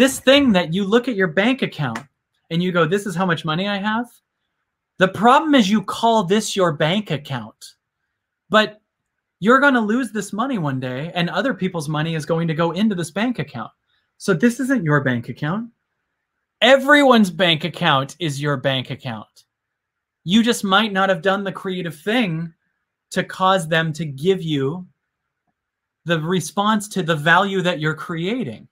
This thing that you look at your bank account and you go, This is how much money I have. The problem is you call this your bank account, but you're going to lose this money one day, and other people's money is going to go into this bank account. So this isn't your bank account. Everyone's bank account is your bank account. You just might not have done the creative thing to cause them to give you the response to the value that you're creating.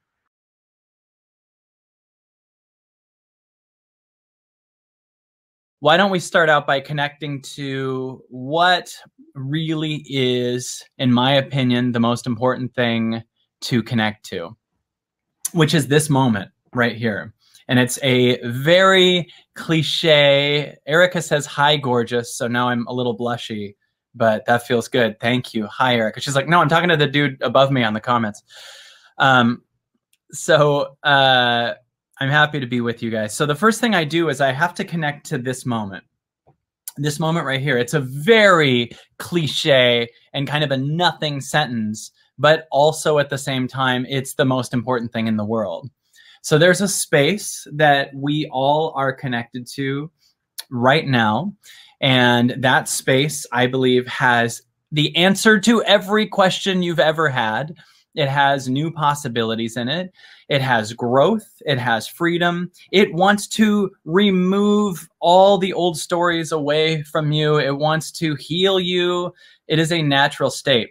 Why don't we start out by connecting to what really is, in my opinion, the most important thing to connect to, which is this moment right here. And it's a very cliche. Erica says, Hi, gorgeous. So now I'm a little blushy but that feels good. Thank you. Hi, Erica. She's like, no, I'm talking to the dude above me on the comments. Um, so uh, I'm happy to be with you guys. So the first thing I do is I have to connect to this moment. This moment right here. It's a very cliche and kind of a nothing sentence, but also at the same time, it's the most important thing in the world. So there's a space that we all are connected to right now. And that space, I believe, has the answer to every question you've ever had. It has new possibilities in it. It has growth. It has freedom. It wants to remove all the old stories away from you. It wants to heal you. It is a natural state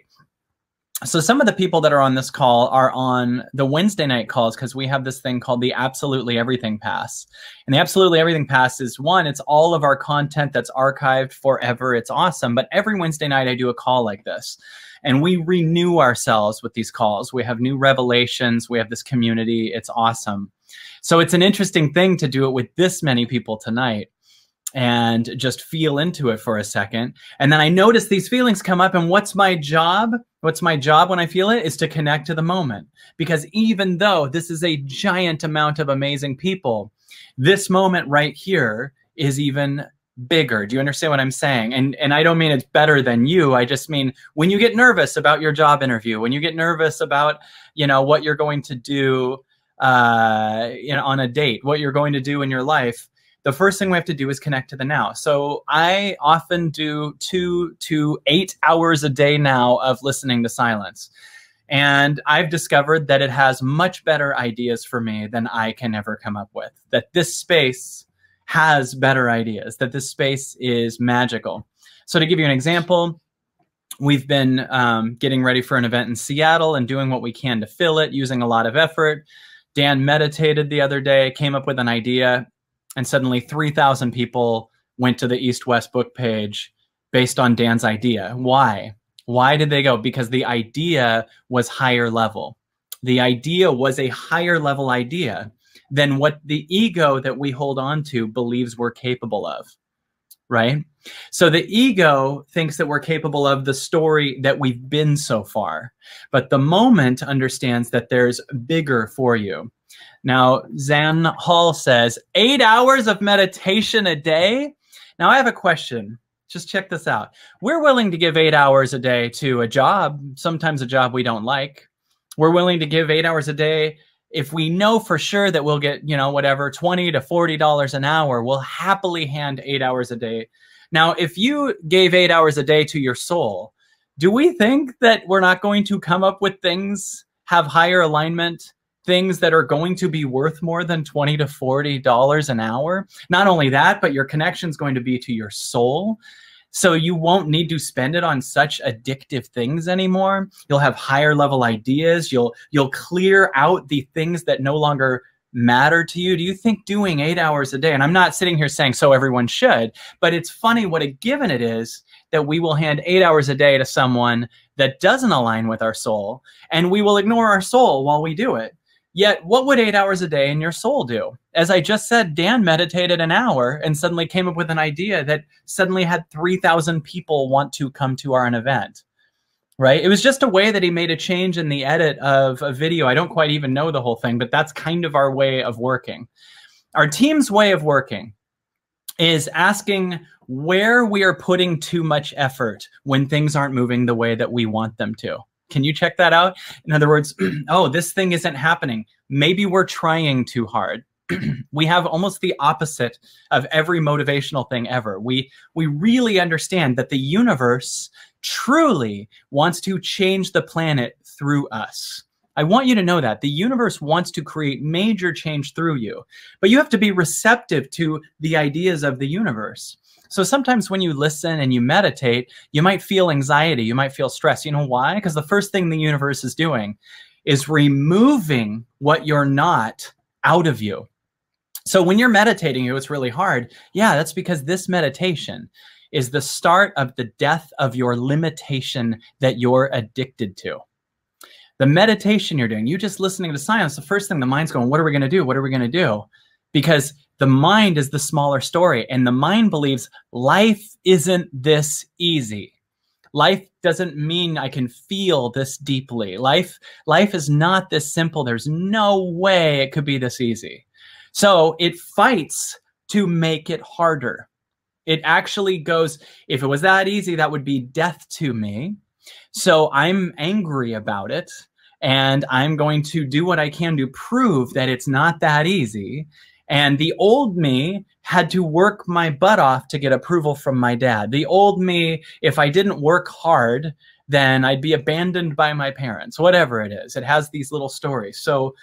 so some of the people that are on this call are on the Wednesday night calls because we have this thing called the Absolutely Everything Pass. And the Absolutely Everything Pass is one, it's all of our content that's archived forever. It's awesome. But every Wednesday night I do a call like this. And we renew ourselves with these calls. We have new revelations. We have this community. It's awesome. So it's an interesting thing to do it with this many people tonight and just feel into it for a second. And then I notice these feelings come up. And what's my job? What's my job when I feel it is to connect to the moment. Because even though this is a giant amount of amazing people, this moment right here is even bigger. Do you understand what I'm saying? And and I don't mean it's better than you. I just mean when you get nervous about your job interview, when you get nervous about, you know, what you're going to do uh, you know, on a date, what you're going to do in your life, the first thing we have to do is connect to the now. So I often do two to eight hours a day now of listening to silence. And I've discovered that it has much better ideas for me than I can ever come up with. That this space has better ideas, that this space is magical. So, to give you an example, we've been um, getting ready for an event in Seattle and doing what we can to fill it using a lot of effort. Dan meditated the other day, came up with an idea, and suddenly 3,000 people went to the East West book page based on Dan's idea. Why? Why did they go? Because the idea was higher level. The idea was a higher level idea than what the ego that we hold on to believes we're capable of. Right? So the ego thinks that we're capable of the story that we've been so far. But the moment understands that there's bigger for you. Now, Zan Hall says, eight hours of meditation a day. Now, I have a question. Just check this out. We're willing to give eight hours a day to a job, sometimes a job we don't like. We're willing to give eight hours a day if we know for sure that we'll get, you know, whatever, 20 to $40 an hour, we'll happily hand eight hours a day. Now, if you gave eight hours a day to your soul, do we think that we're not going to come up with things, have higher alignment, things that are going to be worth more than 20 to 40 dollars an hour not only that but your connection is going to be to your soul so you won't need to spend it on such addictive things anymore. You'll have higher level ideas. You'll you'll clear out the things that no longer matter to you. Do you think doing 8 hours a day and I'm not sitting here saying so everyone should but it's funny what a given it is that we will hand 8 hours a day to someone that doesn't align with our soul and we will ignore our soul while we do it Yet, what would eight hours a day in your soul do? As I just said, Dan meditated an hour and suddenly came up with an idea that suddenly had 3,000 people want to come to our event. Right? It was just a way that he made a change in the edit of a video. I don't quite even know the whole thing, but that's kind of our way of working. Our team's way of working is asking where we are putting too much effort when things aren't moving the way that we want them to. Can you check that out? In other words, oh, this thing isn't happening. Maybe we're trying too hard. we have almost the opposite of every motivational thing ever. We we really understand that the universe truly wants to change the planet through us. I want you to know that the universe wants to create major change through you, but you have to be receptive to the ideas of the universe. So sometimes when you listen and you meditate, you might feel anxiety, you might feel stress. You know why? Because the first thing the universe is doing is removing what you're not out of you. So when you're meditating, it's really hard. Yeah, that's because this meditation is the start of the death of your limitation that you're addicted to. The meditation you're doing, you just listening to silence, the first thing the mind's going, what are we going to do? What are we going to do? Because the mind is the smaller story and the mind believes life isn't this easy. Life doesn't mean I can feel this deeply. Life life is not this simple. There's no way it could be this easy. So it fights to make it harder. It actually goes, if it was that easy, that would be death to me. So I'm angry about it. And I'm going to do what I can to prove that it's not that easy. And the old me had to work my butt off to get approval from my dad. The old me, if I didn't work hard, then I'd be abandoned by my parents, whatever it is. It has these little stories. So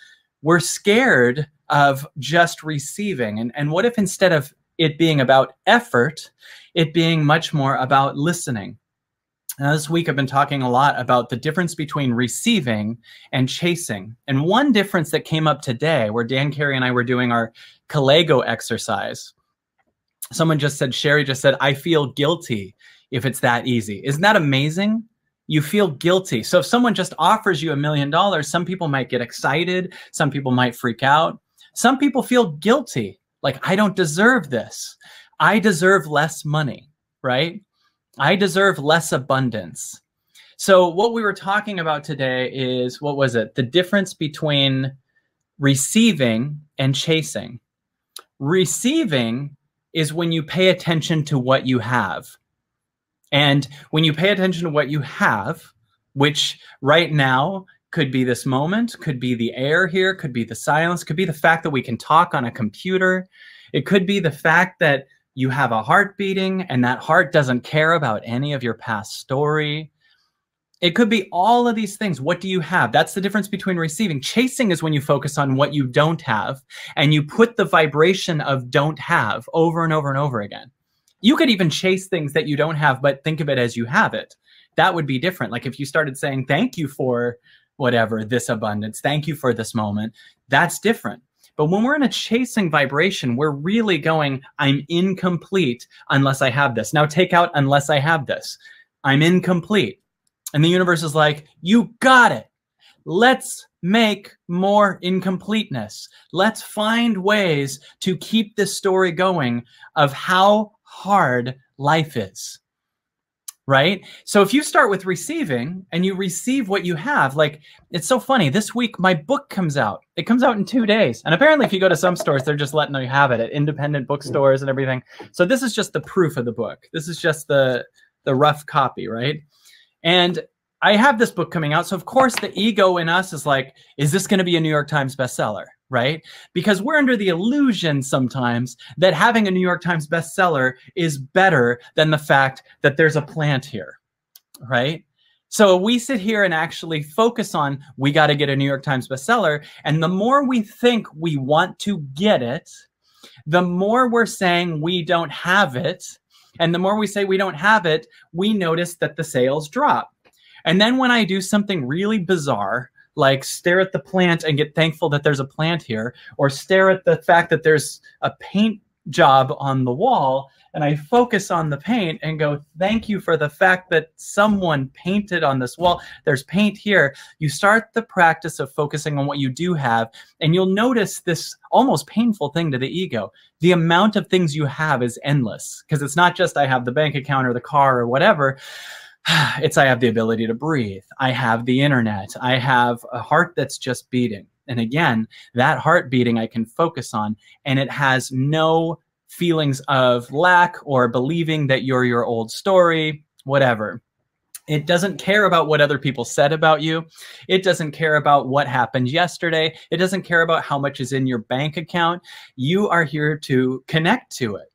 we're scared of just receiving. And, and what if instead of it being about effort, it being much more about listening? Now, this week I've been talking a lot about the difference between receiving and chasing. And one difference that came up today, where Dan Carrie and I were doing our Calego exercise, someone just said, Sherry just said, I feel guilty if it's that easy. Isn't that amazing? you feel guilty. So if someone just offers you a million dollars, some people might get excited, some people might freak out. Some people feel guilty, like I don't deserve this. I deserve less money, right? I deserve less abundance. So what we were talking about today is what was it? The difference between receiving and chasing. Receiving is when you pay attention to what you have. And when you pay attention to what you have, which right now could be this moment, could be the air here, could be the silence, could be the fact that we can talk on a computer. It could be the fact that you have a heart beating and that heart doesn't care about any of your past story. It could be all of these things. What do you have? That's the difference between receiving. Chasing is when you focus on what you don't have and you put the vibration of don't have over and over and over again. You could even chase things that you don't have, but think of it as you have it. That would be different. Like if you started saying, thank you for whatever, this abundance, thank you for this moment, that's different. But when we're in a chasing vibration, we're really going, I'm incomplete unless I have this. Now take out unless I have this. I'm incomplete. And the universe is like, you got it. Let's make more incompleteness. Let's find ways to keep this story going of how hard life is. Right? So if you start with receiving and you receive what you have, like it's so funny. This week, my book comes out. It comes out in two days. And apparently, if you go to some stores, they're just letting you have it at independent bookstores and everything. So this is just the proof of the book. This is just the the rough copy, right? And I have this book coming out. So, of course, the ego in us is like, is this going to be a New York Times bestseller? Right? Because we're under the illusion sometimes that having a New York Times bestseller is better than the fact that there's a plant here. Right? So we sit here and actually focus on we got to get a New York Times bestseller. And the more we think we want to get it, the more we're saying we don't have it. And the more we say we don't have it, we notice that the sales drop. And then when I do something really bizarre, like stare at the plant and get thankful that there's a plant here, or stare at the fact that there's a paint job on the wall, and I focus on the paint and go, thank you for the fact that someone painted on this wall. There's paint here. You start the practice of focusing on what you do have, and you'll notice this almost painful thing to the ego. The amount of things you have is endless because it's not just I have the bank account or the car or whatever it's I have the ability to breathe. I have the internet. I have a heart that's just beating. And again, that heart beating I can focus on, and it has no feelings of lack or believing that you're your old story, whatever. It doesn't care about what other people said about you. It doesn't care about what happened yesterday. It doesn't care about how much is in your bank account. You are here to connect to it.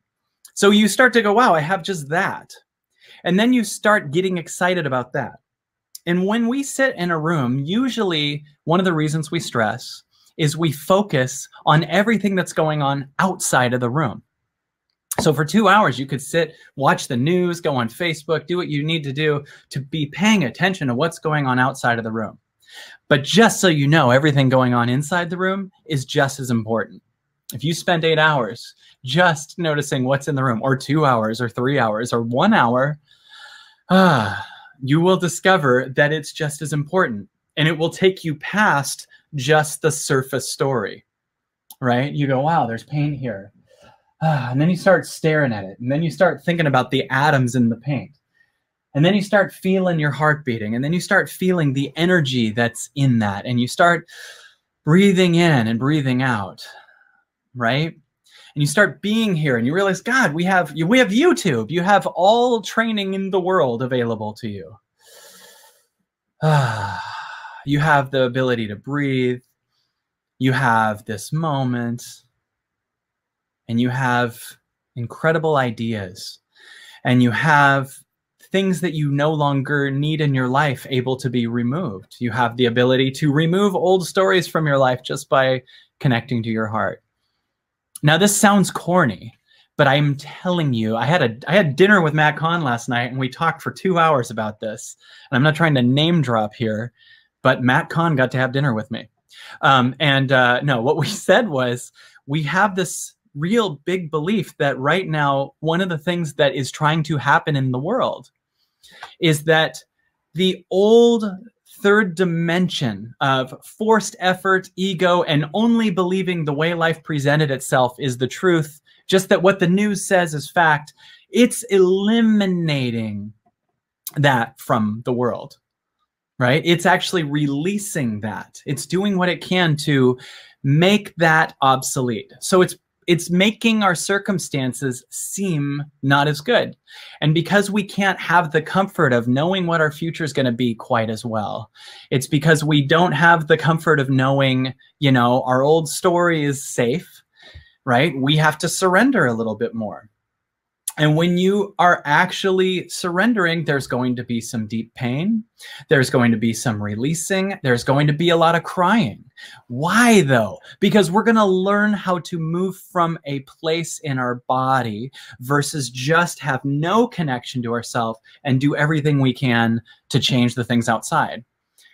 So you start to go, wow, I have just that. And then you start getting excited about that. And when we sit in a room, usually one of the reasons we stress is we focus on everything that's going on outside of the room. So for two hours, you could sit, watch the news, go on Facebook, do what you need to do to be paying attention to what's going on outside of the room. But just so you know, everything going on inside the room is just as important. If you spend eight hours just noticing what's in the room, or two hours, or three hours, or one hour, ah, you will discover that it's just as important. And it will take you past just the surface story, right? You go, wow, there's pain here and then you start staring at it. And then you start thinking about the atoms in the paint. And then you start feeling your heart beating. And then you start feeling the energy that's in that. And you start breathing in and breathing out, right? And you start being here and you realize, God, we have we have YouTube. You have all training in the world available to you. you have the ability to breathe. You have this moment and you have incredible ideas and you have things that you no longer need in your life able to be removed. You have the ability to remove old stories from your life just by connecting to your heart. Now this sounds corny, but I'm telling you, I had a I had dinner with Matt Kahn last night and we talked for 2 hours about this. And I'm not trying to name drop here, but Matt Kahn got to have dinner with me. Um, and uh, no, what we said was we have this real big belief that right now, one of the things that is trying to happen in the world is that the old third dimension of forced effort, ego, and only believing the way life presented itself is the truth, just that what the news says is fact, it's eliminating that from the world, right? It's actually releasing that. It's doing what it can to make that obsolete. So it's it's making our circumstances seem not as good. And because we can't have the comfort of knowing what our future is going to be quite as well, it's because we don't have the comfort of knowing, you know, our old story is safe, right? We have to surrender a little bit more. And when you are actually surrendering, there's going to be some deep pain. There's going to be some releasing. There's going to be a lot of crying. Why though? Because we're going to learn how to move from a place in our body versus just have no connection to ourselves and do everything we can to change the things outside.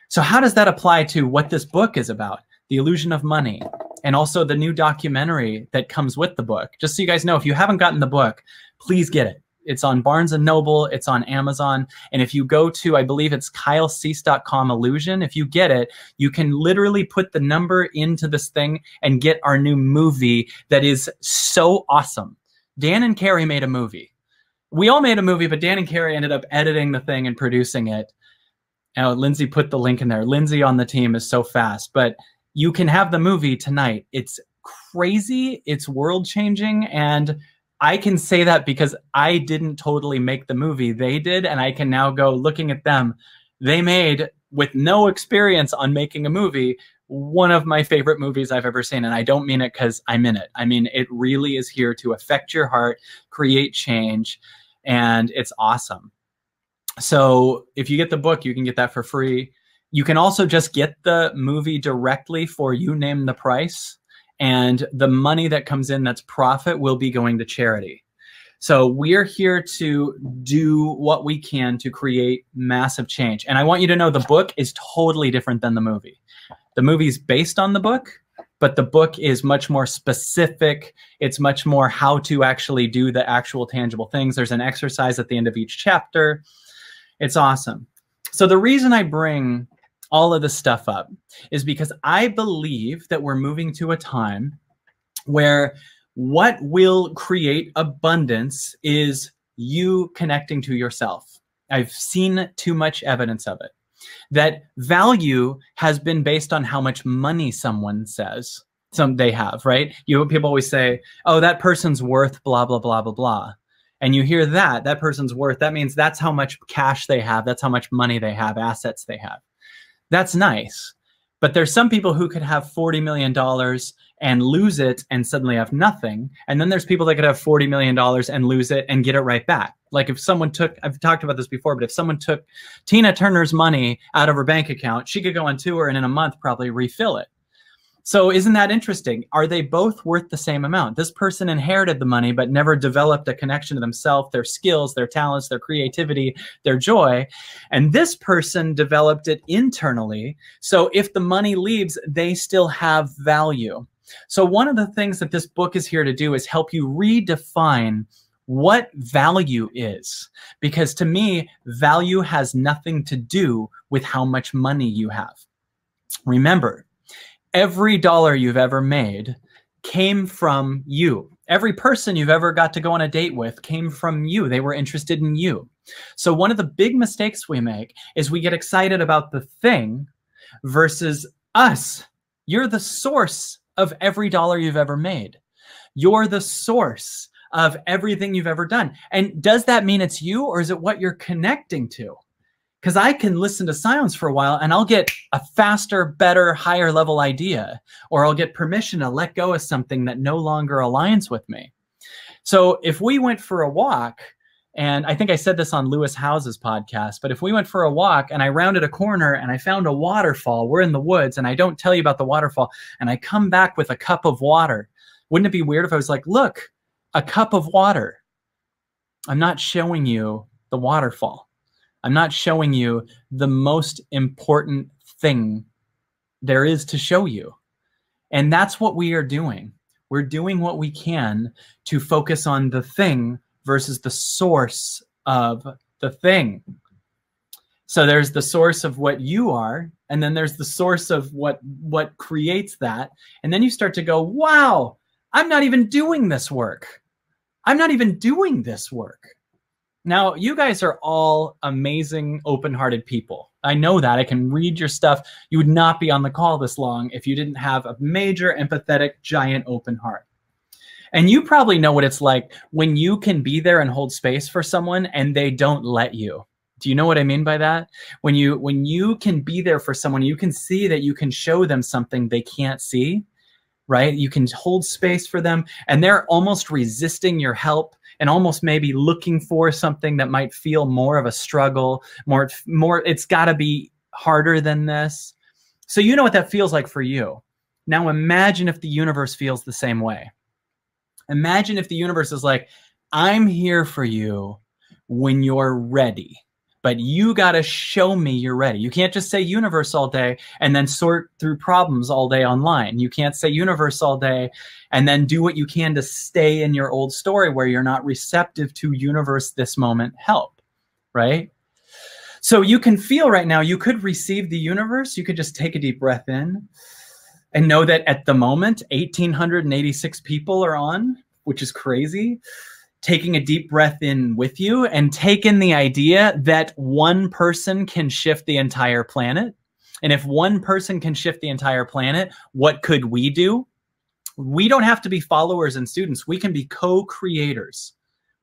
So how does that apply to what this book is about? The illusion of money and also the new documentary that comes with the book. Just so you guys know, if you haven't gotten the book, please get it. It's on Barnes and Noble, it's on Amazon. And if you go to, I believe it's kylecease.com illusion, if you get it, you can literally put the number into this thing and get our new movie that is so awesome. Dan and Carrie made a movie. We all made a movie, but Dan and Carrie ended up editing the thing and producing it. Now, Lindsay put the link in there. Lindsay on the team is so fast, but you can have the movie tonight. It's crazy, it's world changing, and I can say that because I didn't totally make the movie. They did. And I can now go looking at them. They made, with no experience on making a movie, one of my favorite movies I've ever seen. And I don't mean it because I'm in it. I mean, it really is here to affect your heart, create change, and it's awesome. So if you get the book, you can get that for free. You can also just get the movie directly for you name the price and the money that comes in that's profit will be going to charity. So we're here to do what we can to create massive change. And I want you to know the book is totally different than the movie. The movie is based on the book, but the book is much more specific. It's much more how to actually do the actual tangible things. There's an exercise at the end of each chapter. It's awesome. So the reason I bring all of this stuff up is because I believe that we're moving to a time where what will create abundance is you connecting to yourself. I've seen too much evidence of it. That value has been based on how much money someone says some they have, right? You people always say, "Oh, that person's worth blah blah blah blah blah." and you hear that, that person's worth, that means that's how much cash they have, that's how much money they have, assets they have. That's nice. But there's some people who could have $40 million and lose it and suddenly have nothing. And then there's people that could have $40 million and lose it and get it right back. Like if someone took, I've talked about this before, but if someone took Tina Turner's money out of her bank account, she could go on tour and in a month probably refill it. So isn't that interesting? Are they both worth the same amount? This person inherited the money but never developed a connection to themselves, their skills, their talents, their creativity, their joy. And this person developed it internally. So if the money leaves, they still have value. So one of the things that this book is here to do is help you redefine what value is. Because to me, value has nothing to do with how much money you have. Remember, every dollar you've ever made came from you. Every person you've ever got to go on a date with came from you. They were interested in you. So, one of the big mistakes we make is we get excited about the thing versus us. You're the source of every dollar you've ever made. You're the source of everything you've ever done. And does that mean it's you or is it what you're connecting to? Because I can listen to silence for a while and I'll get a faster, better, higher level idea, or I'll get permission to let go of something that no longer aligns with me. So if we went for a walk, and I think I said this on Lewis Howes's podcast, but if we went for a walk and I rounded a corner and I found a waterfall, we're in the woods and I don't tell you about the waterfall, and I come back with a cup of water, wouldn't it be weird if I was like, look, a cup of water? I'm not showing you the waterfall. I'm not showing you the most important thing there is to show you. And that's what we are doing. We're doing what we can to focus on the thing versus the source of the thing. So there's the source of what you are, and then there's the source of what what creates that. And then you start to go, "Wow, I'm not even doing this work. I'm not even doing this work." Now, you guys are all amazing, open hearted people. I know that. I can read your stuff. You would not be on the call this long if you didn't have a major, empathetic, giant open heart. And you probably know what it's like when you can be there and hold space for someone and they don't let you. Do you know what I mean by that? When you when you can be there for someone, you can see that you can show them something they can't see, right? You can hold space for them and they're almost resisting your help and almost maybe looking for something that might feel more of a struggle, more more it's got to be harder than this. So you know what that feels like for you. Now imagine if the universe feels the same way. Imagine if the universe is like, I'm here for you when you're ready but you got to show me you're ready. You can't just say universe all day and then sort through problems all day online. You can't say universe all day and then do what you can to stay in your old story where you're not receptive to universe this moment help, right? So you can feel right now, you could receive the universe. You could just take a deep breath in and know that at the moment, 1,886 people are on, which is crazy taking a deep breath in with you and take in the idea that one person can shift the entire planet. And if one person can shift the entire planet, what could we do? We don't have to be followers and students. We can be co creators.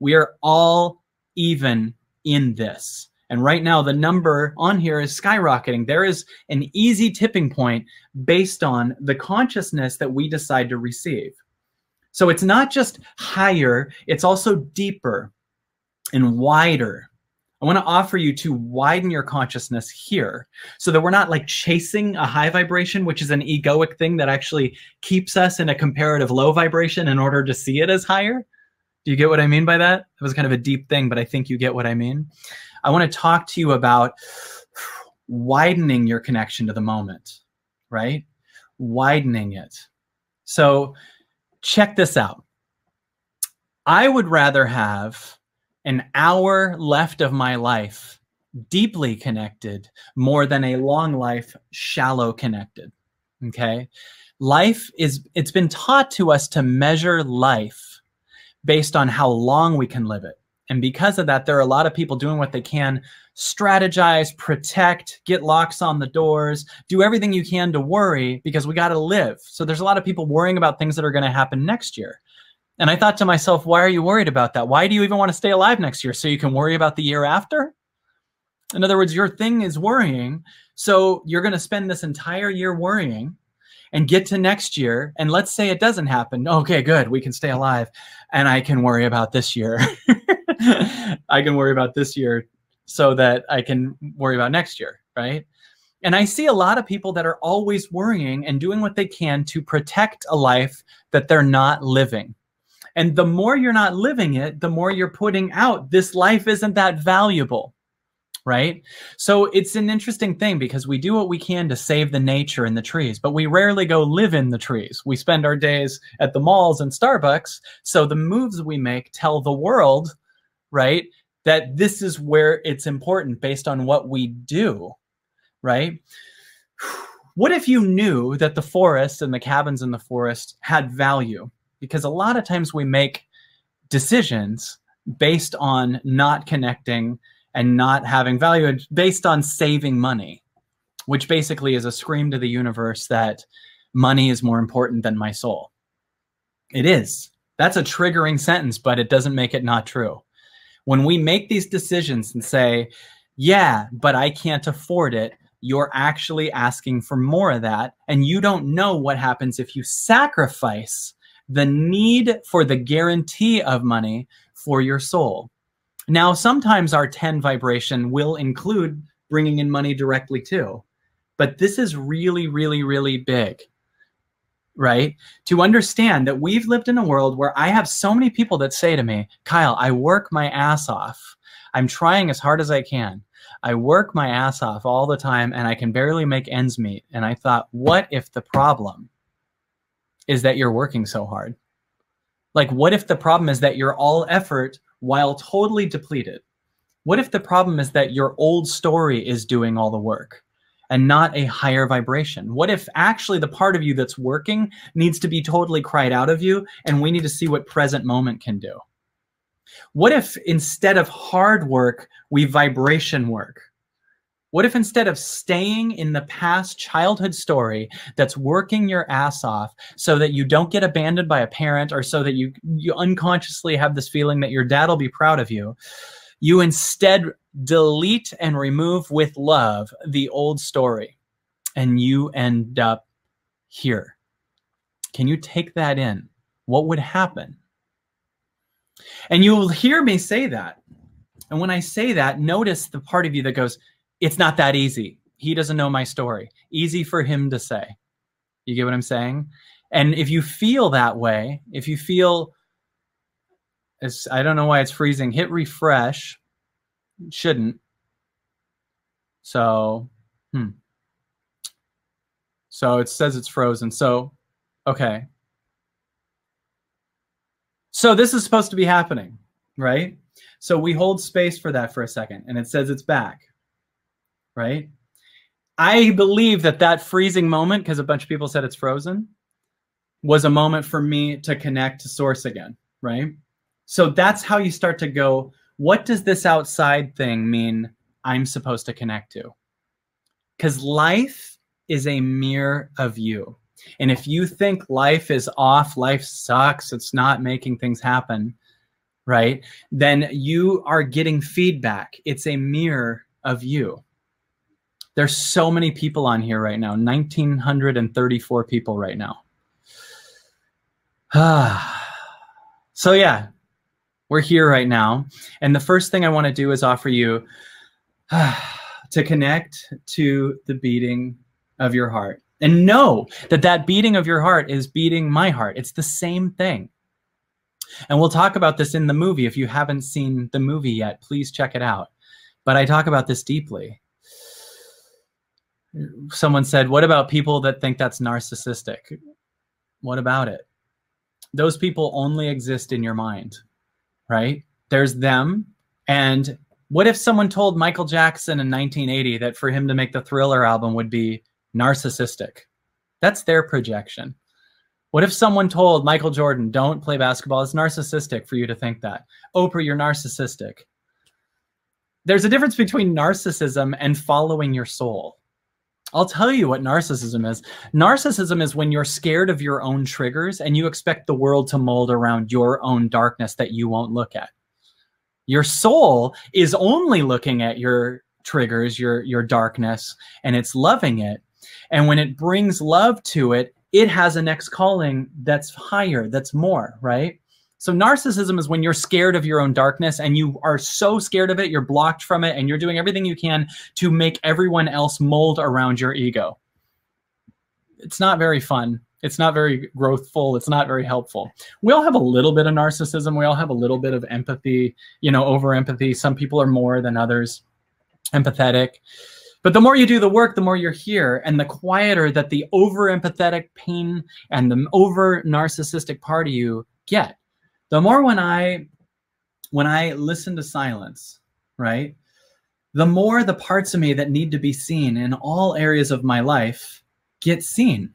We are all even in this. And right now, the number on here is skyrocketing. There is an easy tipping point based on the consciousness that we decide to receive. So it's not just higher, it's also deeper and wider. I want to offer you to widen your consciousness here so that we're not like chasing a high vibration, which is an egoic thing that actually keeps us in a comparative low vibration in order to see it as higher. Do you get what I mean by that? It was kind of a deep thing, but I think you get what I mean. I want to talk to you about widening your connection to the moment, right? Widening it. So check this out. I would rather have an hour left of my life deeply connected more than a long life shallow connected. Okay? Life is it's been taught to us to measure life based on how long we can live it. And because of that, there are a lot of people doing what they can strategize, protect, get locks on the doors, do everything you can to worry because we got to live. So there's a lot of people worrying about things that are going to happen next year. And I thought to myself, why are you worried about that? Why do you even want to stay alive next year? So you can worry about the year after? In other words, your thing is worrying. So you're going to spend this entire year worrying and get to next year. And let's say it doesn't happen. Okay, good. We can stay alive. And I can worry about this year. I can worry about this year so that I can worry about next year. Right. And I see a lot of people that are always worrying and doing what they can to protect a life that they're not living. And the more you're not living it, the more you're putting out this life isn't that valuable right? So it's an interesting thing because we do what we can to save the nature and the trees, but we rarely go live in the trees. We spend our days at the malls and Starbucks. So the moves we make tell the world, right, that this is where it's important based on what we do, right? What if you knew that the forest and the cabins in the forest had value? Because a lot of times we make decisions based on not connecting and not having value based on saving money, which basically is a scream to the universe that money is more important than my soul. It is. That's a triggering sentence, but it doesn't make it not true. When we make these decisions and say, yeah, but I can't afford it, you're actually asking for more of that. And you don't know what happens if you sacrifice the need for the guarantee of money for your soul. Now, sometimes our 10 vibration will include bringing in money directly too, but this is really, really, really big, right? To understand that we've lived in a world where I have so many people that say to me, Kyle, I work my ass off. I'm trying as hard as I can. I work my ass off all the time and I can barely make ends meet. And I thought, what if the problem is that you're working so hard? Like, what if the problem is that you're all effort while totally depleted? What if the problem is that your old story is doing all the work and not a higher vibration? What if actually the part of you that's working needs to be totally cried out of you and we need to see what present moment can do? What if instead of hard work, we vibration work? What if instead of staying in the past childhood story that's working your ass off so that you don't get abandoned by a parent or so that you, you unconsciously have this feeling that your dad will be proud of you, you instead delete and remove with love the old story and you end up here? Can you take that in? What would happen? And you'll hear me say that. And when I say that, notice the part of you that goes, it's not that easy. He doesn't know my story. Easy for him to say. You get what I'm saying? And if you feel that way, if you feel, it's, I don't know why it's freezing, hit refresh. shouldn't. So, hmm. So it says it's frozen. So, okay. So this is supposed to be happening, right? So we hold space for that for a second and it says it's back right? I believe that that freezing moment, because a bunch of people said it's frozen, was a moment for me to connect to source again, right? So that's how you start to go, what does this outside thing mean I'm supposed to connect to? Because life is a mirror of you. And if you think life is off, life sucks, it's not making things happen, right? Then you are getting feedback. It's a mirror of you. There's so many people on here right now, 1,934 people right now. so yeah, we're here right now. And the first thing I want to do is offer you to connect to the beating of your heart and know that that beating of your heart is beating my heart. It's the same thing. And we'll talk about this in the movie. If you haven't seen the movie yet, please check it out. But I talk about this deeply someone said, What about people that think that's narcissistic? What about it? Those people only exist in your mind, right? There's them. And what if someone told Michael Jackson in 1980 that for him to make the thriller album would be narcissistic? That's their projection. What if someone told Michael Jordan, don't play basketball? It's narcissistic for you to think that. Oprah, you're narcissistic. There's a difference between narcissism and following your soul I'll tell you what narcissism is. Narcissism is when you're scared of your own triggers and you expect the world to mold around your own darkness that you won't look at. Your soul is only looking at your triggers, your your darkness, and it's loving it. And when it brings love to it, it has a next calling that's higher, that's more, right? So narcissism is when you're scared of your own darkness and you are so scared of it, you're blocked from it, and you're doing everything you can to make everyone else mold around your ego. It's not very fun. It's not very growthful. It's not very helpful. We all have a little bit of narcissism. We all have a little bit of empathy, you know, over empathy. Some people are more than others empathetic. But the more you do the work, the more you're here, and the quieter that the over empathetic pain and the over narcissistic part of you get the more when I when I listen to silence, right? The more the parts of me that need to be seen in all areas of my life get seen.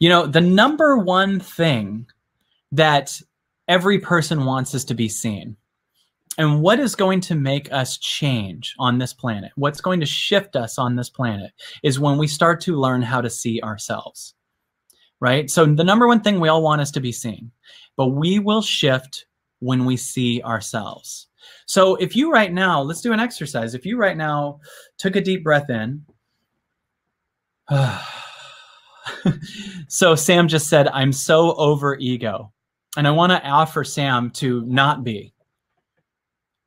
You know, the number one thing that every person wants is to be seen. And what is going to make us change on this planet? What's going to shift us on this planet is when we start to learn how to see ourselves. Right? So the number one thing we all want is to be seen but we will shift when we see ourselves. So if you right now, let's do an exercise. If you right now took a deep breath in, so Sam just said, I'm so over ego. And I want to offer Sam to not be,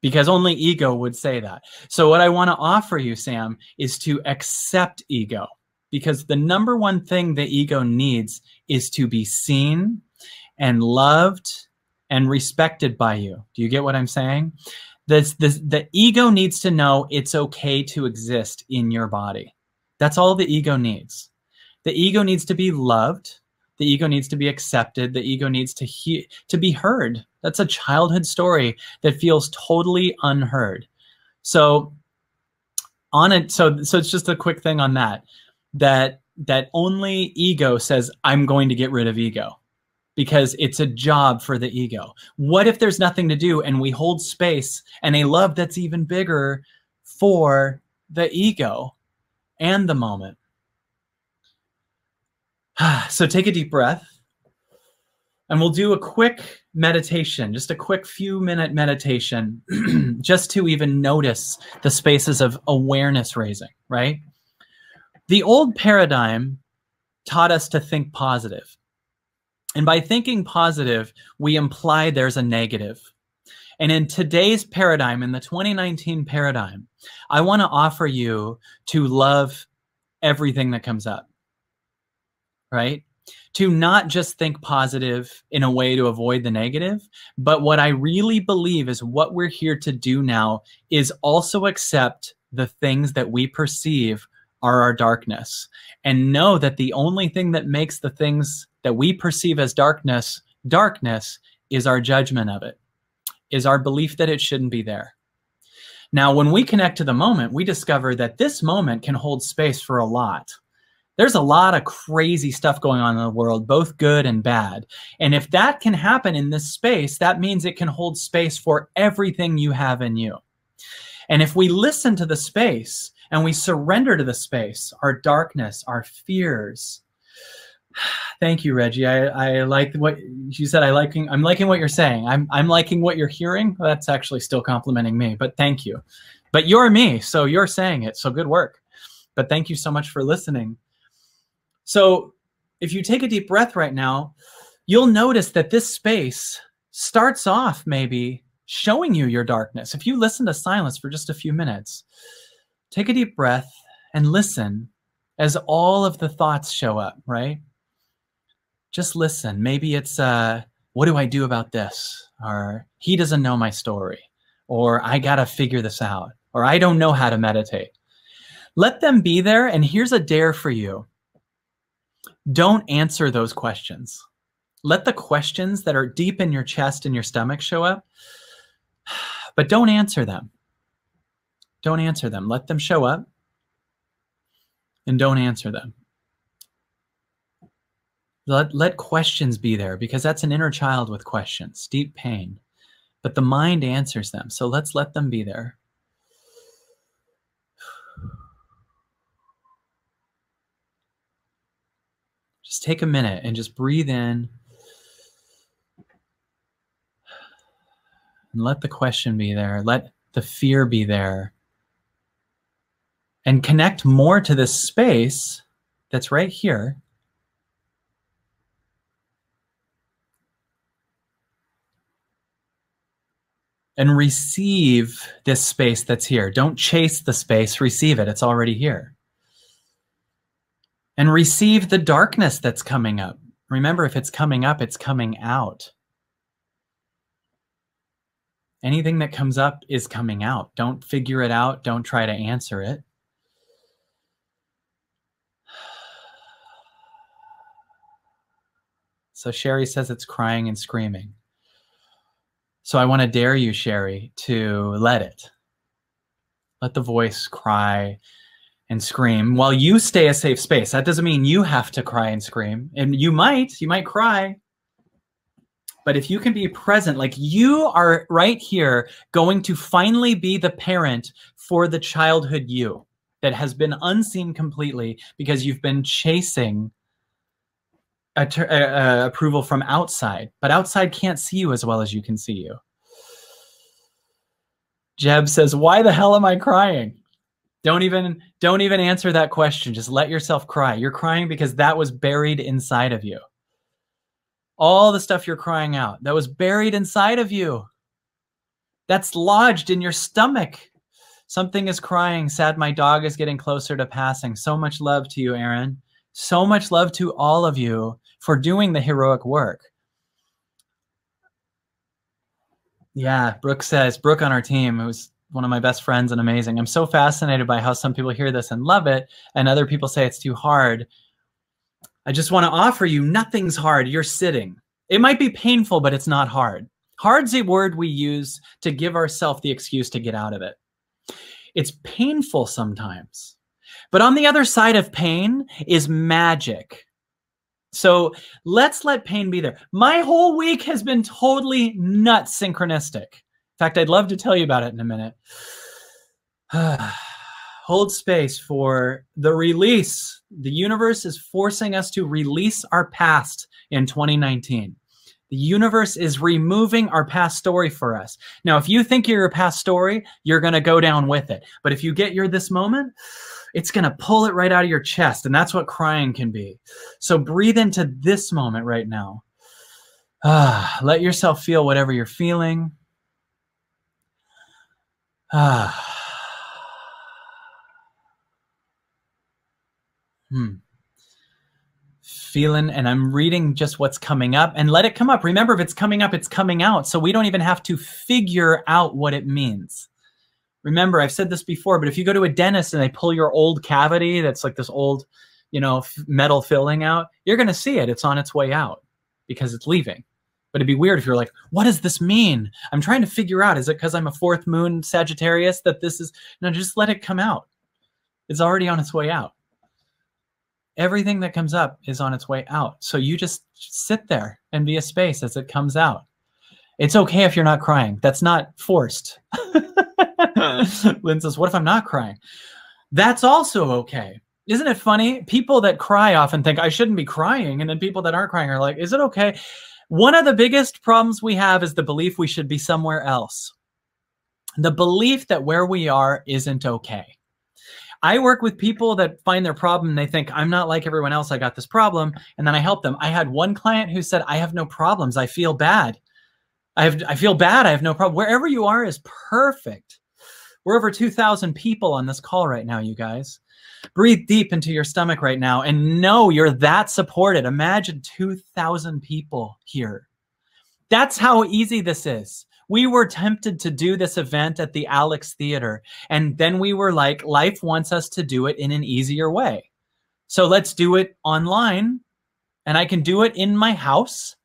because only ego would say that. So, what I want to offer you, Sam, is to accept ego, because the number one thing the ego needs is to be seen and loved and respected by you. Do you get what I'm saying? This, this, the ego needs to know it's okay to exist in your body. That's all the ego needs. The ego needs to be loved. The ego needs to be accepted. The ego needs to he- to be heard. That's a childhood story that feels totally unheard. So on it, so so it's just a quick thing on that. That that only ego says I'm going to get rid of ego because it's a job for the ego. What if there's nothing to do and we hold space and a love that's even bigger for the ego and the moment? so take a deep breath and we'll do a quick meditation, just a quick few minute meditation, just to even notice the spaces of awareness raising, right? The old paradigm taught us to think positive and by thinking positive, we imply there's a negative. And in today's paradigm, in the 2019 paradigm, I want to offer you to love everything that comes up, right? To not just think positive in a way to avoid the negative, but what I really believe is what we're here to do now is also accept the things that we perceive are our darkness. And know that the only thing that makes the things that we perceive as darkness darkness is our judgment of it is our belief that it shouldn't be there. Now when we connect to the moment we discover that this moment can hold space for a lot. There's a lot of crazy stuff going on in the world both good and bad. And if that can happen in this space that means it can hold space for everything you have in you. And if we listen to the space and we surrender to the space, our darkness, our fears. Thank you, Reggie. I, I like what you said. I liking. I'm liking what you're saying. I'm I'm liking what you're hearing. That's actually still complimenting me, but thank you. But you're me, so you're saying it. So good work. But thank you so much for listening. So if you take a deep breath right now, you'll notice that this space starts off maybe showing you your darkness. If you listen to silence for just a few minutes, take a deep breath and listen as all of the thoughts show up, right? Just listen. Maybe it's, uh, what do I do about this? Or he doesn't know my story. Or I got to figure this out. Or I don't know how to meditate. Let them be there. And here's a dare for you don't answer those questions. Let the questions that are deep in your chest and your stomach show up, but don't answer them. Don't answer them. Let them show up and don't answer them. Let, let questions be there because that's an inner child with questions, deep pain. But the mind answers them. So let's let them be there. Just take a minute and just breathe in. And let the question be there. Let the fear be there. And connect more to this space that's right here. And receive this space that's here. Don't chase the space, receive it. It's already here and receive the darkness that's coming up. Remember, if it's coming up, it's coming out. Anything that comes up is coming out. Don't figure it out. Don't try to answer it. So Sherry says it's crying and screaming. So I want to dare you, Sherry, to let it. Let the voice cry and scream while you stay a safe space. That doesn't mean you have to cry and scream. And you might, you might cry. But if you can be present, like you are right here going to finally be the parent for the childhood you that has been unseen completely because you've been chasing a, a, a approval from outside, but outside can't see you as well as you can see you. Jeb says, Why the hell am I crying? Don't even don't even answer that question. Just let yourself cry. You're crying because that was buried inside of you. All the stuff you're crying out, that was buried inside of you. That's lodged in your stomach. Something is crying. Sad, my dog is getting closer to passing. So much love to you, Aaron. So much love to all of you for doing the heroic work. Yeah, Brooke says, Brooke on our team, who's one of my best friends and amazing. I'm so fascinated by how some people hear this and love it, and other people say it's too hard. I just want to offer you nothing's hard. You're sitting. It might be painful, but it's not hard. Hard's a word we use to give ourselves the excuse to get out of it. It's painful sometimes. But on the other side of pain is magic. So let's let pain be there. My whole week has been totally nuts synchronistic In fact, I'd love to tell you about it in a minute. Hold space for the release. The universe is forcing us to release our past in 2019. The universe is removing our past story for us. Now, if you think you're a past story, you're going to go down with it. But if you get your this moment, it's going to pull it right out of your chest. And that's what crying can be. So breathe into this moment right now. Ah, let yourself feel whatever you're feeling. Ah. hmm. Feeling, and I'm reading just what's coming up and let it come up. Remember, if it's coming up, it's coming out. So we don't even have to figure out what it means. Remember, I've said this before, but if you go to a dentist and they pull your old cavity that's like this old, you know, metal filling out, you're going to see it. It's on its way out because it's leaving. But it'd be weird if you're like, what does this mean? I'm trying to figure out. Is it because I'm a fourth moon Sagittarius that this is? No, just let it come out. It's already on its way out. Everything that comes up is on its way out. So you just sit there and be a space as it comes out. It's okay if you're not crying. That's not forced. Lynn says, What if I'm not crying? That's also okay. Isn't it funny? People that cry often think I shouldn't be crying. And then people that aren't crying are like, Is it okay? One of the biggest problems we have is the belief we should be somewhere else. The belief that where we are isn't okay. I work with people that find their problem and they think, I'm not like everyone else. I got this problem. And then I help them. I had one client who said, I have no problems. I feel bad. I have I feel bad. I have no problem. Wherever you are is perfect. We're over 2,000 people on this call right now, you guys. Breathe deep into your stomach right now and know you're that supported. Imagine 2,000 people here. That's how easy this is. We were tempted to do this event at the Alex Theater, and then we were like, life wants us to do it in an easier way. So let's do it online, and I can do it in my house.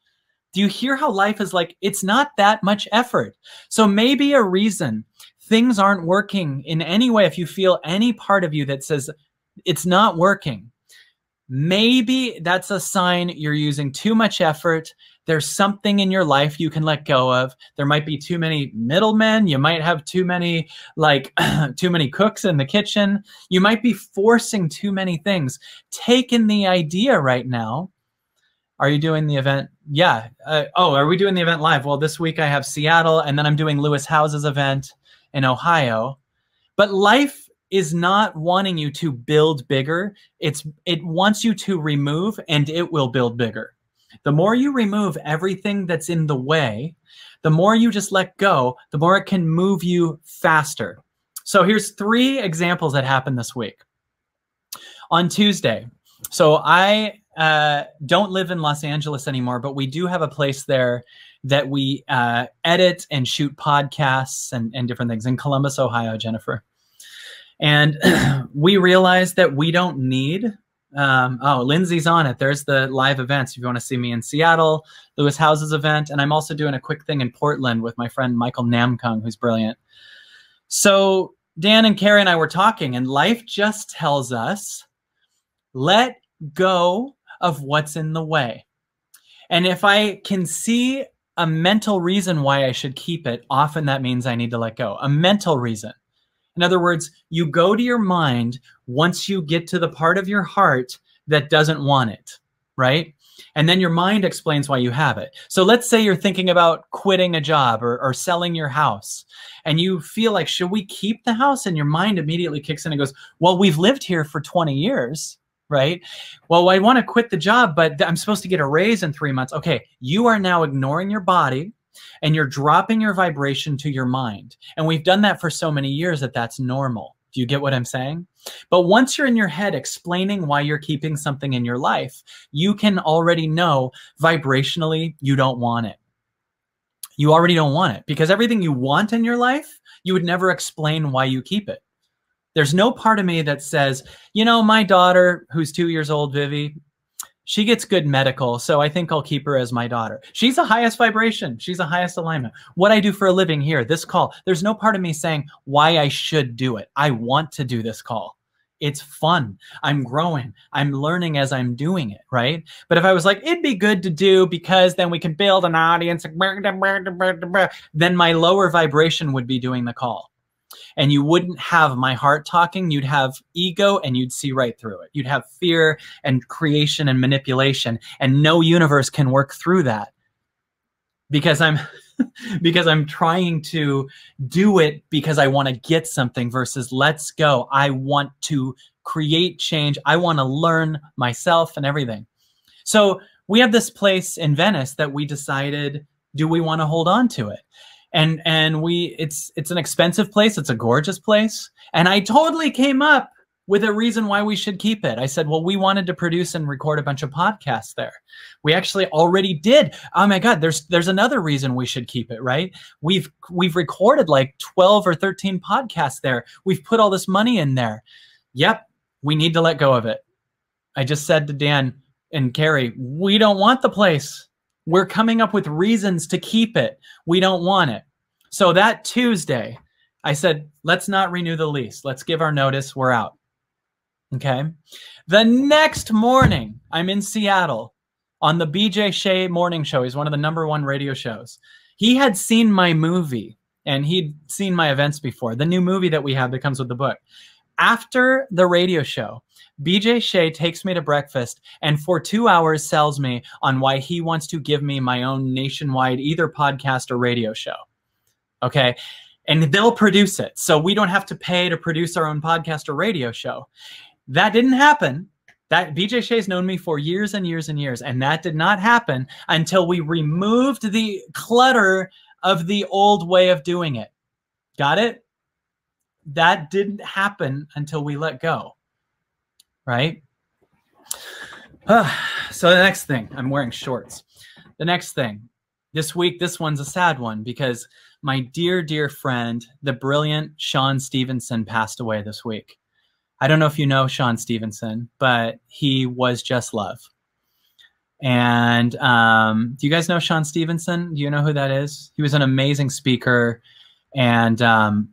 Do you hear how life is like? It's not that much effort. So maybe a reason things aren't working in any way, if you feel any part of you that says, it's not working. Maybe that's a sign you're using too much effort. There's something in your life you can let go of. There might be too many middlemen. You might have too many, like, too many cooks in the kitchen. You might be forcing too many things. Take in the idea right now Are you doing the event? Yeah. Uh, oh, are we doing the event live? Well, this week I have Seattle, and then I'm doing Lewis Howes's event in Ohio. But life is not wanting you to build bigger. It's it wants you to remove, and it will build bigger. The more you remove everything that's in the way, the more you just let go, the more it can move you faster. So here's three examples that happened this week. On Tuesday, so I uh, don't live in Los Angeles anymore, but we do have a place there that we uh, edit and shoot podcasts and, and different things in Columbus, Ohio, Jennifer. And we realized that we don't need. Um, oh, Lindsay's on it. There's the live events. If you want to see me in Seattle, Lewis Howes's event, and I'm also doing a quick thing in Portland with my friend Michael Namkung, who's brilliant. So Dan and Carrie and I were talking, and life just tells us let go of what's in the way. And if I can see a mental reason why I should keep it, often that means I need to let go. A mental reason. In other words, you go to your mind once you get to the part of your heart that doesn't want it, right? And then your mind explains why you have it. So let's say you're thinking about quitting a job or, or selling your house, and you feel like, should we keep the house? And your mind immediately kicks in and goes, well, we've lived here for 20 years right? Well, I want to quit the job, but I'm supposed to get a raise in three months. Okay, you are now ignoring your body and you're dropping your vibration to your mind. And we've done that for so many years that that's normal. Do you get what I'm saying? But once you're in your head explaining why you're keeping something in your life, you can already know vibrationally you don't want it. You already don't want it because everything you want in your life, you would never explain why you keep it. There's no part of me that says, you know, my daughter, who's two years old, Vivi, she gets good medical, so I think I'll keep her as my daughter. She's the highest vibration. She's the highest alignment. What I do for a living here, this call, there's no part of me saying why I should do it. I want to do this call. It's fun. I'm growing. I'm learning as I'm doing it, right? But if I was like, it'd be good to do because then we can build an audience, then my lower vibration would be doing the call and you wouldn't have my heart talking you'd have ego and you'd see right through it. You'd have fear and creation and manipulation and no universe can work through that. Because i'm because i'm trying to do it because i want to get something versus let's go. I want to create change. I want to learn myself and everything. So we have this place in venice that we decided do we want to hold on to it and and we it's it's an expensive place. It's a gorgeous place. And i totally came up with a reason why we should keep it. I said well we wanted to produce and record a bunch of podcasts there. We actually already did. Oh my god there's there's another reason we should keep it right? We've we've recorded like 12 or 13 podcasts there. We've put all this money in there. Yep we need to let go of it. I just said to dan and carrie we don't want the place we're coming up with reasons to keep it. We don't want it. So that Tuesday, I said, let's not renew the lease. Let's give our notice. We're out. Okay. The next morning, I'm in Seattle on the BJ Shea morning show. He's one of the number one radio shows. He had seen my movie and he'd seen my events before, the new movie that we have that comes with the book. After the radio show, BJ Shea takes me to breakfast and for two hours sells me on why he wants to give me my own nationwide either podcast or radio show. Okay. And they'll produce it. So we don't have to pay to produce our own podcast or radio show. That didn't happen. That BJ Shea's known me for years and years and years. And that did not happen until we removed the clutter of the old way of doing it. Got it? That didn't happen until we let go right? Uh, so the next thing, I'm wearing shorts. The next thing, this week, this one's a sad one because my dear, dear friend, the brilliant Sean Stephenson, passed away this week. I don't know if you know Sean Stephenson, but he was just love. And um, do you guys know Sean Stephenson? Do you know who that is? He was an amazing speaker. And um,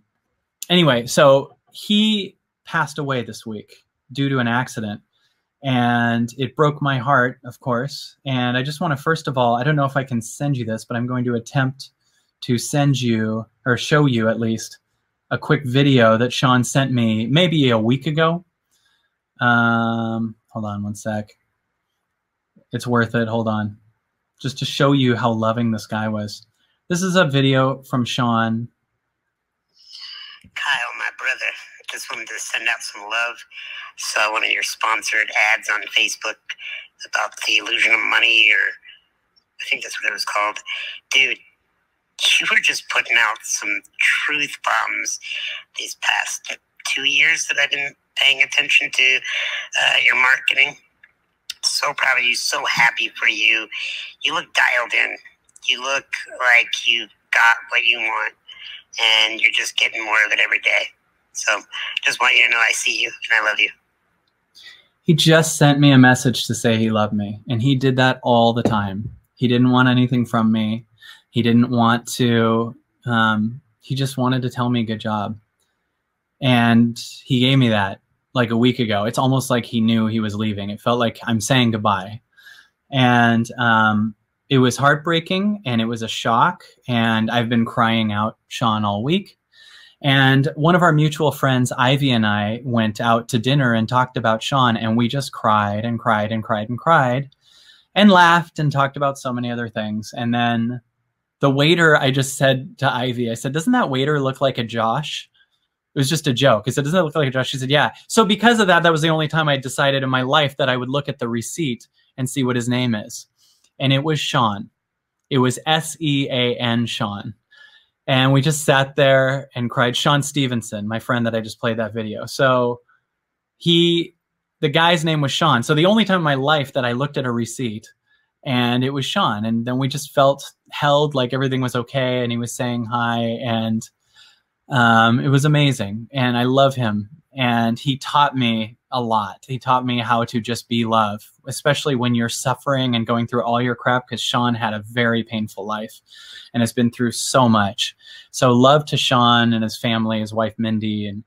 anyway, so he passed away this week due to an accident. And it broke my heart, of course. And I just want to, first of all, I don't know if I can send you this, but I'm going to attempt to send you, or show you at least, a quick video that Sean sent me maybe a week ago. Um, hold on one sec. It's worth it. Hold on. Just to show you how loving this guy was. This is a video from Sean. Kyle, my brother, just wanted to send out some love. Saw one of your sponsored ads on Facebook about the illusion of money, or I think that's what it was called. Dude, you were just putting out some truth bombs these past two years that I've been paying attention to uh, your marketing. So proud of you, so happy for you. You look dialed in. You look like you got what you want, and you're just getting more of it every day. So just want you to know I see you and I love you. He just sent me a message to say he loved me, and he did that all the time. He didn't want anything from me. He didn't want to. Um, he just wanted to tell me good job, and he gave me that like a week ago. It's almost like he knew he was leaving. It felt like I'm saying goodbye, and um, it was heartbreaking and it was a shock. And I've been crying out Sean all week. And one of our mutual friends, Ivy, and I went out to dinner and talked about Sean, and we just cried and cried and cried and cried and laughed and talked about so many other things. And then the waiter, I just said to Ivy, I said, Doesn't that waiter look like a Josh? It was just a joke. I said, Doesn't look like a Josh? She said, Yeah. So because of that, that was the only time I decided in my life that I would look at the receipt and see what his name is. And it was Sean. It was S E A N Sean. And we just sat there and cried. Sean Stephenson, my friend that I just played that video. So he, the guy's name was Sean. So the only time in my life that I looked at a receipt and it was Sean. And then we just felt held like everything was okay. And he was saying hi. And um, it was amazing. And I love him. And he taught me a lot. He taught me how to just be love, especially when you're suffering and going through all your crap, because Sean had a very painful life and has been through so much. So, love to Sean and his family, his wife Mindy, and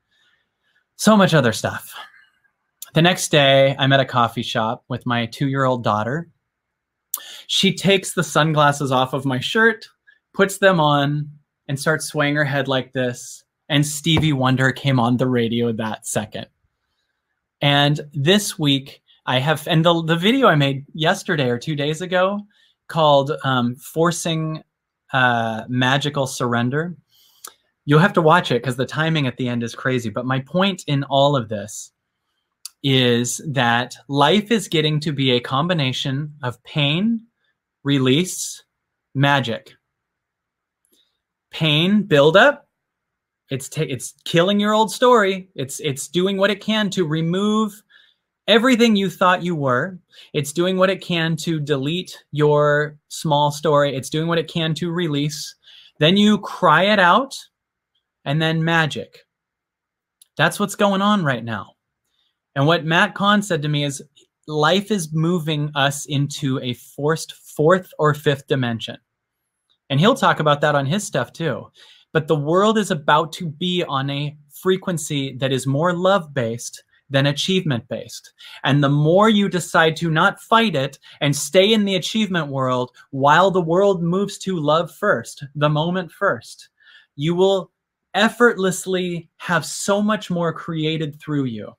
so much other stuff. The next day, I'm at a coffee shop with my two year old daughter. She takes the sunglasses off of my shirt, puts them on, and starts swaying her head like this. And Stevie Wonder came on the radio that second. And this week, I have, and the, the video I made yesterday or two days ago called um, Forcing uh, Magical Surrender. You'll have to watch it because the timing at the end is crazy. But my point in all of this is that life is getting to be a combination of pain, release, magic. Pain, buildup, it's ta- it's killing your old story. It's it's doing what it can to remove everything you thought you were. It's doing what it can to delete your small story. It's doing what it can to release. Then you cry it out and then magic. That's what's going on right now. And what Matt Kahn said to me is life is moving us into a forced fourth or fifth dimension. And he'll talk about that on his stuff too. But the world is about to be on a frequency that is more love based than achievement based. And the more you decide to not fight it and stay in the achievement world while the world moves to love first, the moment first, you will effortlessly have so much more created through you.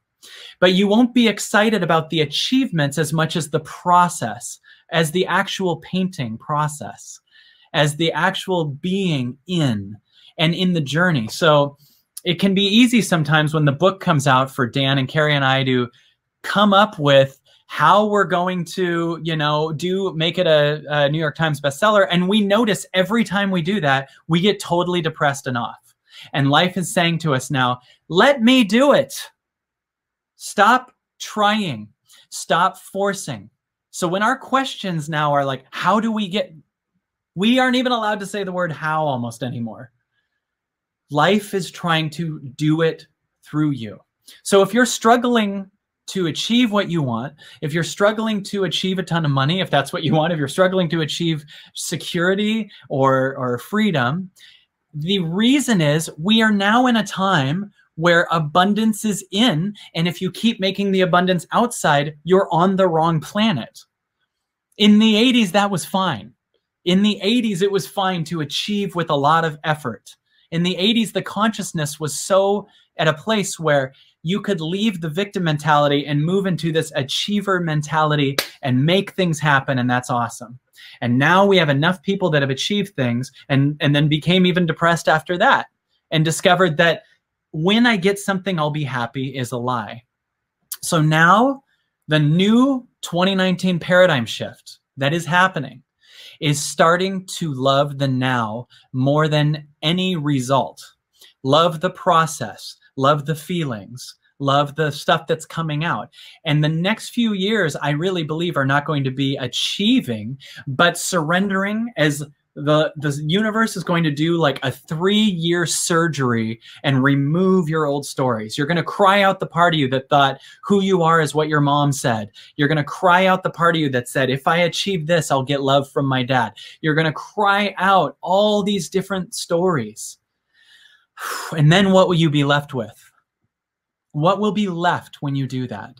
But you won't be excited about the achievements as much as the process, as the actual painting process, as the actual being in and in the journey. So it can be easy sometimes when the book comes out for Dan and Carrie and I to come up with how we're going to, you know, do make it a, a, New York Times bestseller. And we notice every time we do that, we get totally depressed and off. And life is saying to us now, let me do it. Stop trying. Stop forcing. So when our questions now are like, how do we get, we aren't even allowed to say the word how almost anymore. Life is trying to do it through you. So if you're struggling to achieve what you want, if you're struggling to achieve a ton of money, if that's what you want, if you're struggling to achieve security or, or freedom, the reason is we are now in a time where abundance is in. And if you keep making the abundance outside, you're on the wrong planet. In the 80s, that was fine. In the 80s, it was fine to achieve with a lot of effort in the 80s the consciousness was so at a place where you could leave the victim mentality and move into this achiever mentality and make things happen. And that's awesome. And now we have enough people that have achieved things and, and then became even depressed after that and discovered that when I get something, I'll be happy is a lie. So now the new 2019 paradigm shift that is happening is starting to love the now more than any result. Love the process, love the feelings, love the stuff that's coming out. And the next few years, I really believe, are not going to be achieving, but surrendering as the the universe is going to do like a three year surgery and remove your old stories. You're going to cry out the part of you that thought who you are is what your mom said. You're going to cry out the part of you that said if i achieve this i'll get love from my dad. You're going to cry out all these different stories. And then what will you be left with? What will be left when you do that?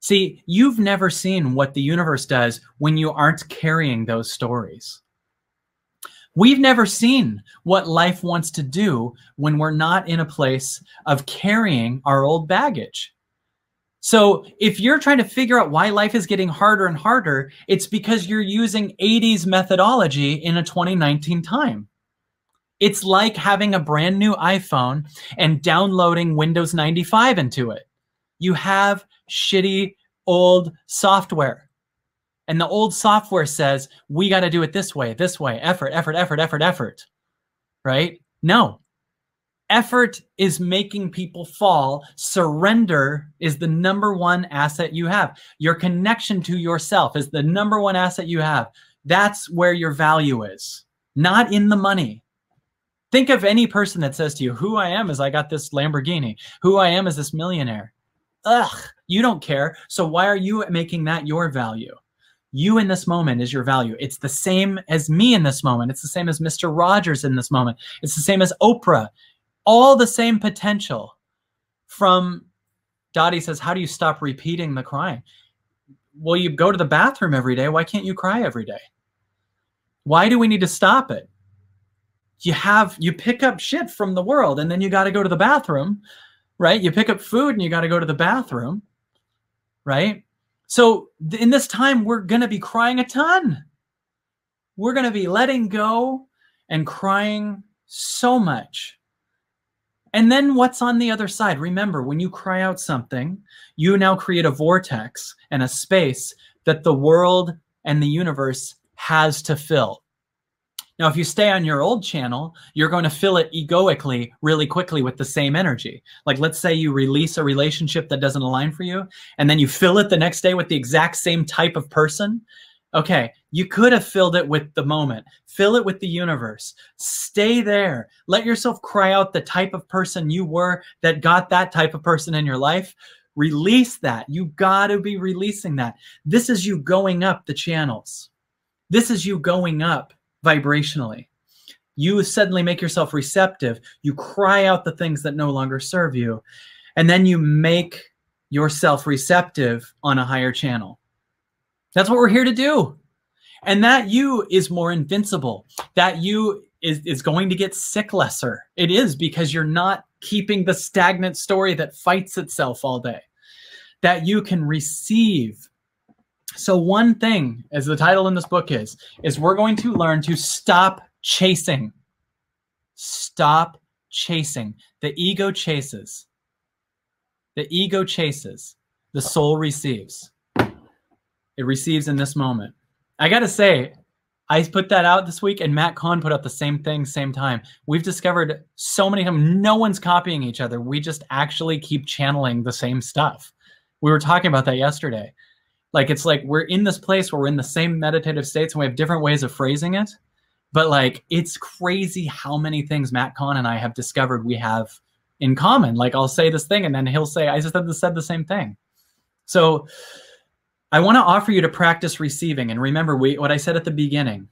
See you've never seen what the universe does when you aren't carrying those stories We've never seen what life wants to do when we're not in a place of carrying our old baggage. So if you're trying to figure out why life is getting harder and harder, it's because you're using 80s methodology in a 2019 time. It's like having a brand new iPhone and downloading Windows 95 into it. You have shitty old software. And the old software says, we got to do it this way, this way, effort, effort, effort, effort, effort. Right? No. Effort is making people fall. Surrender is the number one asset you have. Your connection to yourself is the number one asset you have. That's where your value is, not in the money. Think of any person that says to you, Who I am is I got this Lamborghini. Who I am is this millionaire. Ugh, you don't care. So why are you making that your value? You in this moment is your value. It's the same as me in this moment. It's the same as Mr. Rogers in this moment. It's the same as Oprah. All the same potential. From Dottie says, How do you stop repeating the crying? Well, you go to the bathroom every day. Why can't you cry every day? Why do we need to stop it? You have, you pick up shit from the world and then you got to go to the bathroom, right? You pick up food and you got to go to the bathroom, right? So in this time, we're going to be crying a ton. We're going to be letting go and crying so much. And then what's on the other side? Remember, when you cry out something, you now create a vortex and a space that the world and the universe has to fill. Now, if you stay on your old channel, you're going to fill it egoically really quickly with the same energy. Like, let's say you release a relationship that doesn't align for you, and then you fill it the next day with the exact same type of person. Okay, you could have filled it with the moment. Fill it with the universe. Stay there. Let yourself cry out the type of person you were that got that type of person in your life. Release that. You got to be releasing that. This is you going up the channels. This is you going up vibrationally. You suddenly make yourself receptive. You cry out the things that no longer serve you. And then you make yourself receptive on a higher channel. That's what we're here to do. And that you is more invincible. That you is, is going to get sick lesser. It is because you're not keeping the stagnant story that fights itself all day. That you can receive so one thing, as the title in this book is, is we're going to learn to stop chasing. Stop chasing. The ego chases. The ego chases. The soul receives. It receives in this moment. I got to say, I put that out this week, and Matt Kahn put out the same thing, same time. We've discovered so many times no one's copying each other. We just actually keep channeling the same stuff. We were talking about that yesterday. Like it's like we're in this place where we're in the same meditative states and we have different ways of phrasing it. But like it's crazy how many things Matt Kahn and I have discovered we have in common. Like I'll say this thing and then he'll say, I just said the same thing. So I want to offer you to practice receiving. And remember we, what I said at the beginning.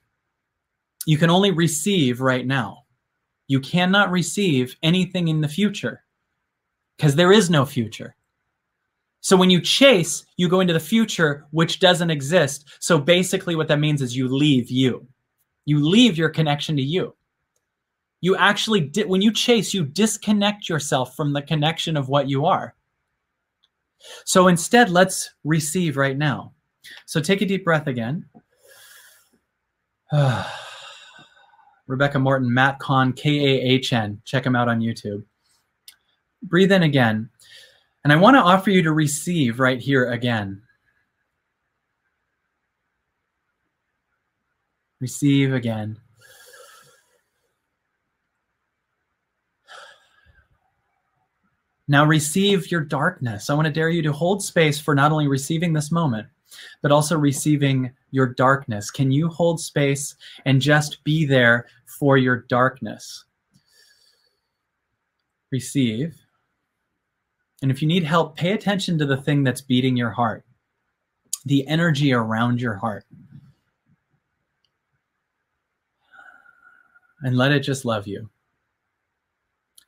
You can only receive right now. You cannot receive anything in the future because there is no future. So when you chase, you go into the future, which doesn't exist. So basically, what that means is you leave you. You leave your connection to you. You actually, di- when you chase, you disconnect yourself from the connection of what you are. So instead, let's receive right now. So take a deep breath again. Rebecca Morton, Matt Kahn, K A H N. Check him out on YouTube. Breathe in again. And I want to offer you to receive right here again. Receive again. Now receive your darkness. I want to dare you to hold space for not only receiving this moment, but also receiving your darkness. Can you hold space and just be there for your darkness? Receive. And if you need help, pay attention to the thing that's beating your heart, the energy around your heart. And let it just love you.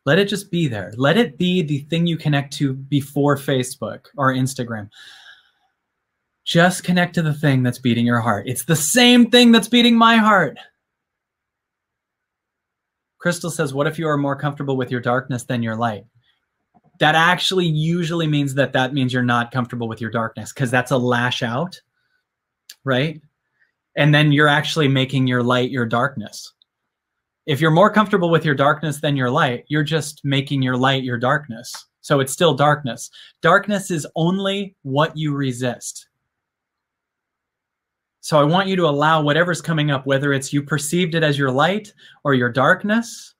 Let it just be there. Let it be the thing you connect to before Facebook or Instagram. Just connect to the thing that's beating your heart. It's the same thing that's beating my heart. Crystal says, What if you are more comfortable with your darkness than your light? That actually usually means that that means you're not comfortable with your darkness because that's a lash out, right? And then you're actually making your light your darkness. If you're more comfortable with your darkness than your light, you're just making your light your darkness. So it's still darkness. Darkness is only what you resist. So I want you to allow whatever's coming up, whether it's you perceived it as your light or your darkness,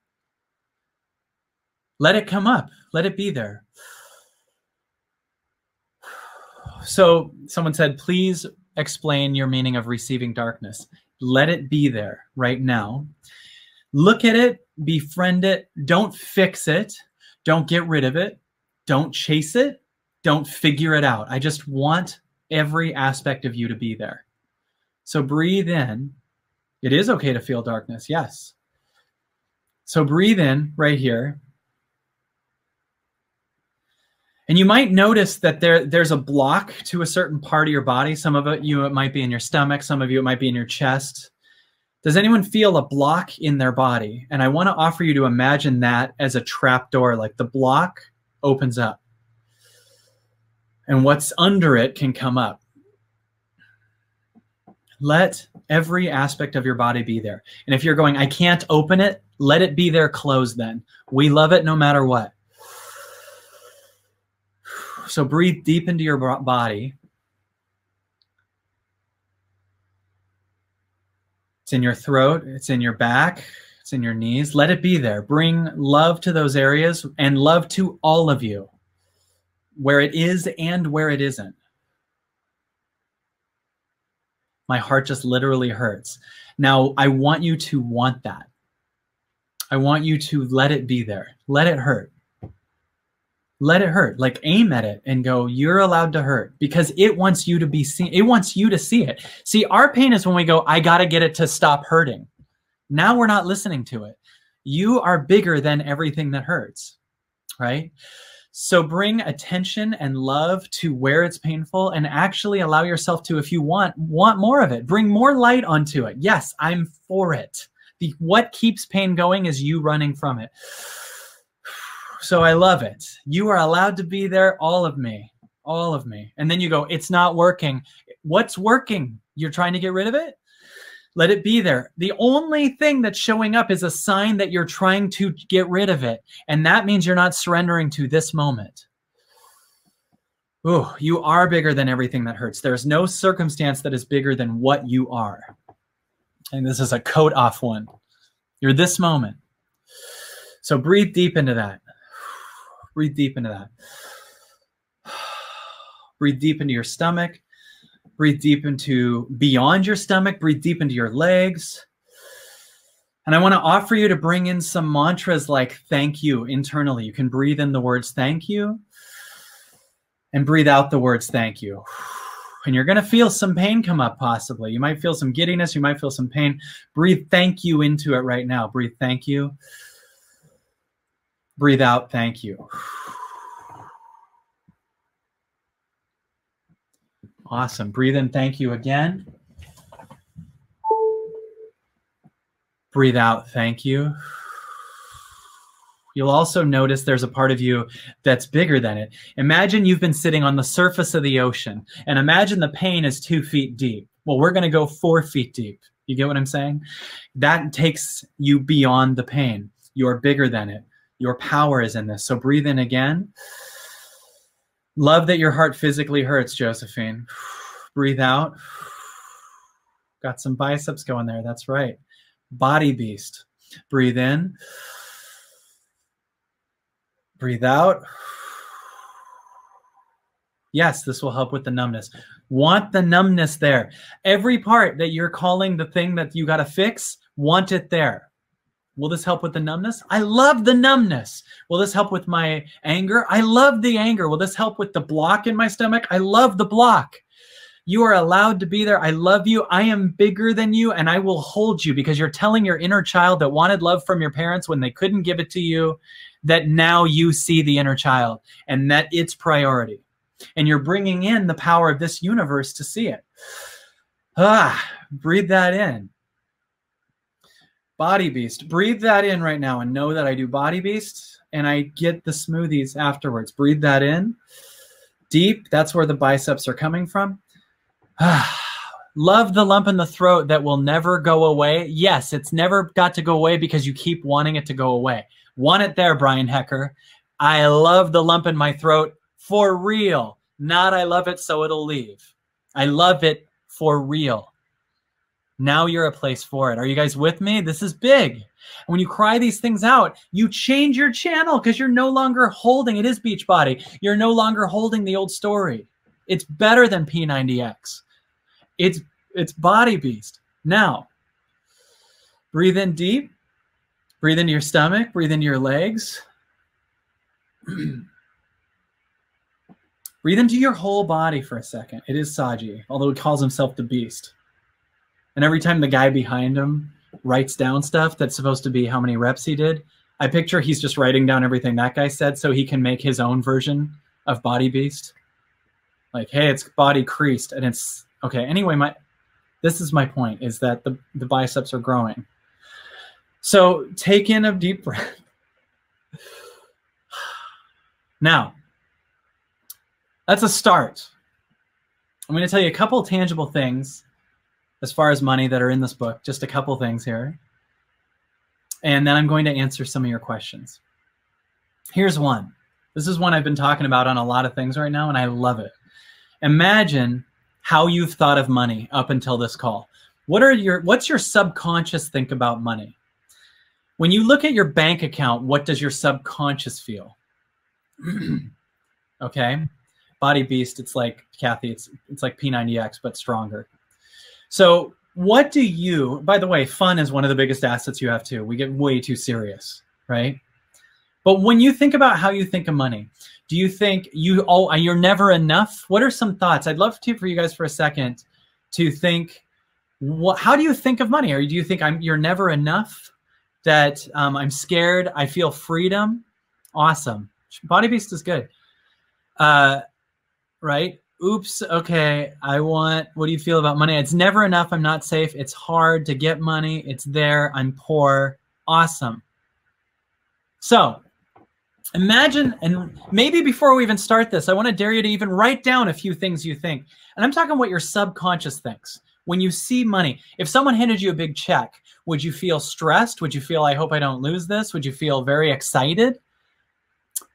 let it come up. Let it be there. So someone said, please explain your meaning of receiving darkness. Let it be there right now. Look at it, befriend it. Don't fix it. Don't get rid of it. Don't chase it. Don't figure it out. I just want every aspect of you to be there. So breathe in. It is okay to feel darkness, yes. So breathe in right here. And you might notice that there, there's a block to a certain part of your body. Some of it you it might be in your stomach, some of you it might be in your chest. Does anyone feel a block in their body? And I want to offer you to imagine that as a trap door, like the block opens up. And what's under it can come up. Let every aspect of your body be there. And if you're going, I can't open it, let it be there closed then. We love it no matter what. So breathe deep into your body. It's in your throat, it's in your back, it's in your knees. Let it be there. Bring love to those areas and love to all of you, where it is and where it isn't my heart just literally hurts. Now, I want you to want that. I want you to let it be there. Let it hurt. Let it hurt. Like aim at it and go, you're allowed to hurt because it wants you to be seen. It wants you to see it. See, our pain is when we go, I got to get it to stop hurting. Now we're not listening to it. You are bigger than everything that hurts, right? So bring attention and love to where it's painful and actually allow yourself to, if you want, want more of it. Bring more light onto it. Yes, I'm for it. The, what keeps pain going is you running from it. So I love it. You are allowed to be there, all of me, all of me. And then you go, it's not working. What's working? You're trying to get rid of it? Let it be there. The only thing that's showing up is a sign that you're trying to get rid of it. And that means you're not surrendering to this moment. Ooh, you are bigger than everything that hurts. There's no circumstance that is bigger than what you are. And this is a coat off one. You're this moment. So breathe deep into that. Breathe deep into that. Breathe deep into your stomach. Breathe deep into beyond your stomach, breathe deep into your legs. And I want to offer you to bring in some mantras like thank you internally. You can breathe in the words thank you and breathe out the words thank you. And you're going to feel some pain come up, possibly. You might feel some giddiness. You might feel some pain. Breathe thank you into it right now. Breathe thank you. Breathe out thank you. Awesome. Breathe in. Thank you again. Breathe out. Thank you. You'll also notice there's a part of you that's bigger than it. Imagine you've been sitting on the surface of the ocean, and imagine the pain is two feet deep. Well, we're going to go four feet deep. You get what I'm saying? That takes you beyond the pain. You're bigger than it. Your power is in this. So breathe in again. Love that your heart physically hurts, Josephine. Breathe out. Got some biceps going there. That's right. Body beast. Breathe in. Breathe out. Yes, this will help with the numbness. Want the numbness there. Every part that you're calling the thing that you got to fix, want it there. Will this help with the numbness? I love the numbness. Will this help with my anger? I love the anger. Will this help with the block in my stomach? I love the block. You are allowed to be there. I love you. I am bigger than you and I will hold you because you're telling your inner child that wanted love from your parents when they couldn't give it to you that now you see the inner child and that it's priority. And you're bringing in the power of this universe to see it. Ah, breathe that in. Body Beast. Breathe that in right now and know that I do Body Beast and I get the smoothies afterwards. Breathe that in. Deep. That's where the biceps are coming from. Love the lump in the throat that will never go away. Yes, it's never got to go away because you keep wanting it to go away. Want it there, Brian Hecker. I love the lump in my throat for real. Not I love it so it'll leave. I love it for real. Now you're a place for it. Are you guys with me? This is big. When you cry these things out, you change your channel because you're no longer holding it is Beachbody. You're no longer holding the old story. It's better than P90X. It's it's body beast. Now, breathe in deep. Breathe into your stomach, breathe into your legs. breathe into your whole body for a second. It is Sagi, although he calls himself the beast. And every time the guy behind him writes down stuff that's supposed to be how many reps he did, I picture he's just writing down everything that guy said so he can make his own version of Body Beast. Like, hey, it's body creased and it's okay. Anyway, my this is my point is that the, the biceps are growing. So take in a deep breath. Now, that's a start. I'm going to tell you a couple tangible things as far as money that are in this book, just a couple things here. And then I'm going to answer some of your questions. Here's one. This is one I've been talking about on a lot of things right now, and I love it. Imagine how you've thought of money up until this call. What are your what's your subconscious think about money? When you look at your bank account, what does your subconscious feel? okay. Body Beast, it's like Kathy, it's it's like P90X, but stronger. So what do you by the way, fun is one of the biggest assets you have too. We get way too serious, right? But when you think about how you think of money, do you think you oh you're never enough? What are some thoughts? I'd love to for you guys for a second to think what how do you think of money? Or do you think I'm you're never enough? that um, I'm scared. I feel freedom. Awesome. Body Beast is good. Uh, right? Oops. Okay. I want, what do you feel about money? It's never enough. I'm not safe. It's hard to get money. It's there. I'm poor. Awesome. So imagine, and maybe before we even start this, I want to dare you to even write down a few things you think. And I'm talking what your subconscious thinks when you see money, if someone handed you a big check, would you feel stressed? Would you feel, I hope I don't lose this? Would you feel very excited?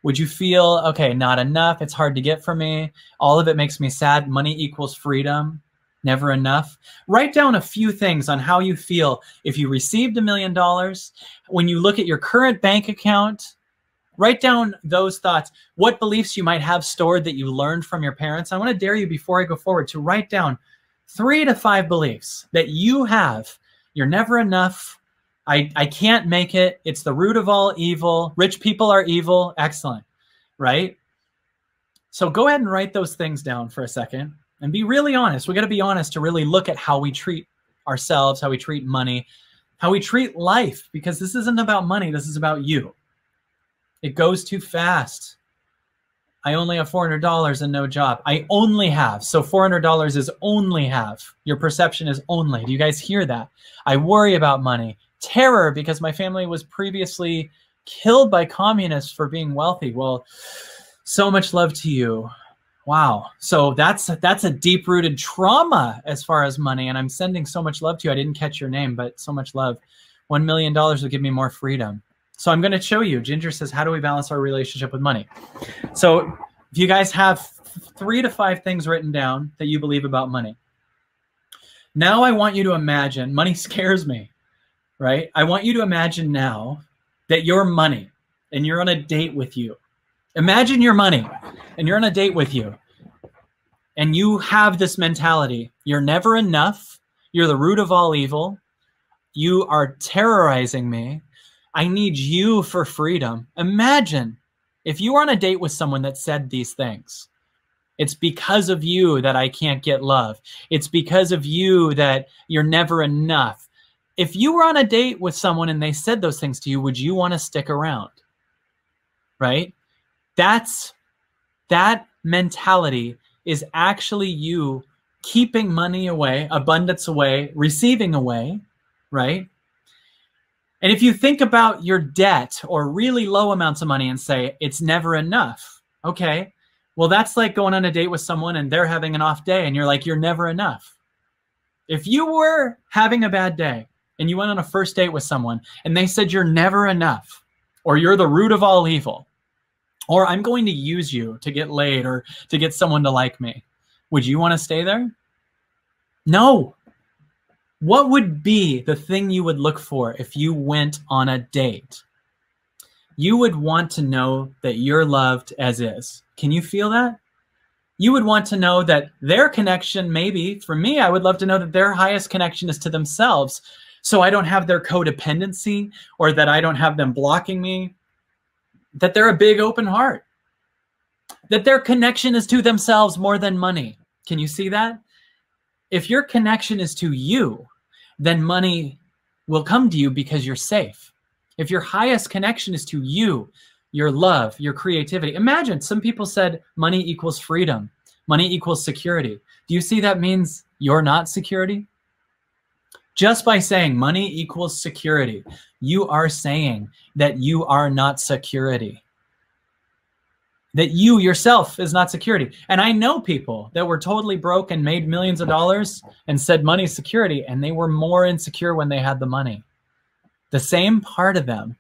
Would you feel, okay, not enough? It's hard to get for me. All of it makes me sad. Money equals freedom. Never enough. Write down a few things on how you feel if you received a million dollars. When you look at your current bank account, write down those thoughts. What beliefs you might have stored that you learned from your parents. I want to dare you before I go forward to write down three to five beliefs that you have. You're never enough. I, I can't make it. It's the root of all evil. Rich people are evil. Excellent. Right? So go ahead and write those things down for a second and be really honest. We got to be honest to really look at how we treat ourselves, how we treat money, how we treat life, because this isn't about money. This is about you. It goes too fast. I only have $400 and no job. I only have. So $400 is only have. Your perception is only. Do you guys hear that? I worry about money. Terror because my family was previously killed by communists for being wealthy. Well, so much love to you. Wow. So that's that's a deep-rooted trauma as far as money. And I'm sending so much love to you. I didn't catch your name, but so much love. One million dollars will give me more freedom. So I'm going to show you. Ginger says, How do we balance our relationship with money? So if you guys have three to five things written down that you believe about money, now I want you to imagine money scares me, right? I want you to imagine now that your money and you're on a date with you. Imagine your money and you're on a date with you. And you have this mentality you're never enough. You're the root of all evil. You are terrorizing me. I need you for freedom. Imagine if you were on a date with someone that said these things. It's because of you that I can't get love. It's because of you that you're never enough. If you were on a date with someone and they said those things to you, would you want to stick around? Right? That's that mentality is actually you keeping money away, abundance away, receiving away, right? And if you think about your debt or really low amounts of money and say it's never enough, okay, well, that's like going on a date with someone and they're having an off day and you're like, you're never enough. If you were having a bad day and you went on a first date with someone and they said you're never enough or you're the root of all evil or I'm going to use you to get laid or to get someone to like me, would you want to stay there? No, what would be the thing you would look for if you went on a date? You would want to know that you're loved as is. Can you feel that? You would want to know that their connection, maybe for me, I would love to know that their highest connection is to themselves. So I don't have their codependency or that I don't have them blocking me, that they're a big open heart, that their connection is to themselves more than money. Can you see that? if your connection is to you, then money will come to you because you're safe. If your highest connection is to you, your love, your creativity. Imagine some people said money equals freedom, money equals security. Do you see that means you're not security? Just by saying money equals security, you are saying that you are not security that you yourself is not security. And I know people that were totally broke and made millions of dollars and said money is security, and they were more insecure when they had the money. The same part of them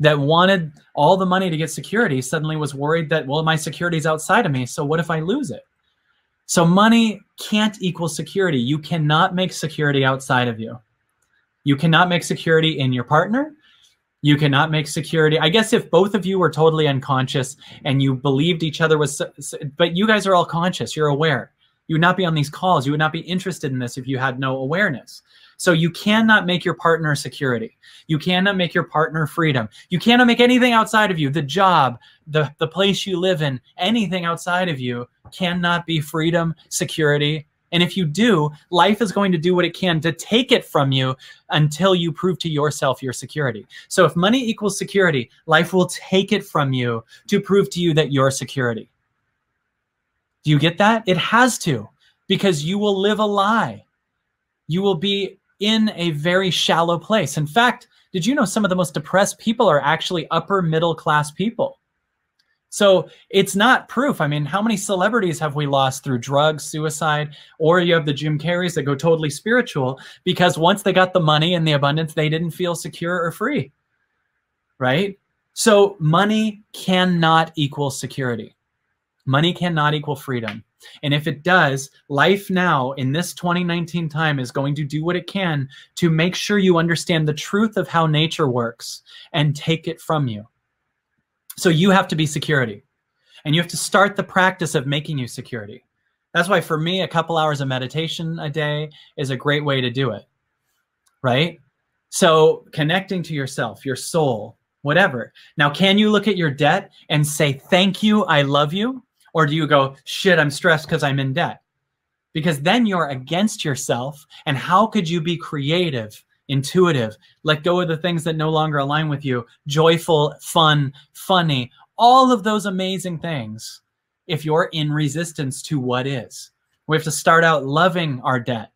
that wanted all the money to get security suddenly was worried that, well, my security is outside of me. So what if I lose it? So money can't equal security. You cannot make security outside of you. You cannot make security in your partner you cannot make security. I guess if both of you were totally unconscious and you believed each other was, but you guys are all conscious, you're aware. You would not be on these calls. You would not be interested in this if you had no awareness. So you cannot make your partner security. You cannot make your partner freedom. You cannot make anything outside of you, the job, the, the place you live in, anything outside of you cannot be freedom, security, and if you do, life is going to do what it can to take it from you until you prove to yourself your security. So if money equals security, life will take it from you to prove to you that you're security. Do you get that? It has to, because you will live a lie. You will be in a very shallow place. In fact, did you know some of the most depressed people are actually upper middle class people? So it's not proof. I mean, how many celebrities have we lost through drugs, suicide, or you have the Jim Carreys that go totally spiritual because once they got the money and the abundance, they didn't feel secure or free. Right? So money cannot equal security. Money cannot equal freedom. And if it does, life now in this 2019 time is going to do what it can to make sure you understand the truth of how nature works and take it from you. So you have to be security. And you have to start the practice of making you security. That's why for me, a couple hours of meditation a day is a great way to do it. Right? So connecting to yourself, your soul, whatever. Now, can you look at your debt and say, thank you, I love you? Or do you go, shit, I'm stressed because I'm in debt? Because then you're against yourself. And how could you be creative intuitive, let go of the things that no longer align with you, joyful, fun, funny, all of those amazing things if you're in resistance to what is. We have to start out loving our debt.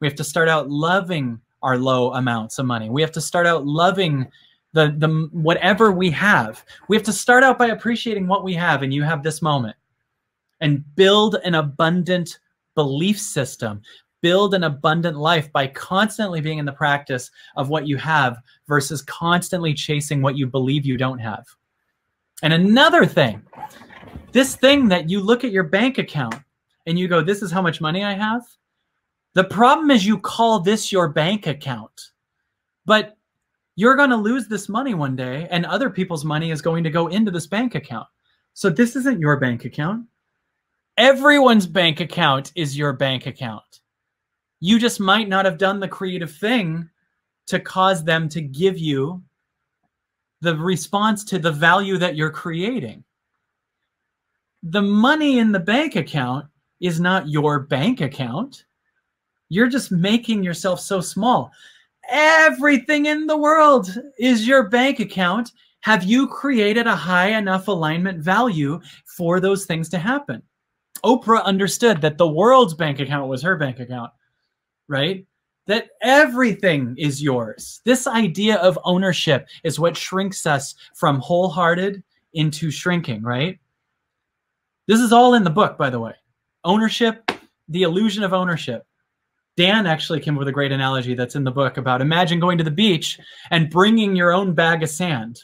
We have to start out loving our low amounts of money. We have to start out loving the the whatever we have. We have to start out by appreciating what we have, and you have this moment, and build an abundant belief system. Build an abundant life by constantly being in the practice of what you have versus constantly chasing what you believe you don't have. And another thing, this thing that you look at your bank account and you go, This is how much money I have. The problem is you call this your bank account, but you're going to lose this money one day, and other people's money is going to go into this bank account. So this isn't your bank account. Everyone's bank account is your bank account. You just might not have done the creative thing to cause them to give you the response to the value that you're creating. The money in the bank account is not your bank account. You're just making yourself so small. Everything in the world is your bank account. Have you created a high enough alignment value for those things to happen? Oprah understood that the world's bank account was her bank account, right? That everything is yours. This idea of ownership is what shrinks us from wholehearted into shrinking, right? This is all in the book, by the way. Ownership, the illusion of ownership. Dan actually came up with a great analogy that's in the book about imagine going to the beach and bringing your own bag of sand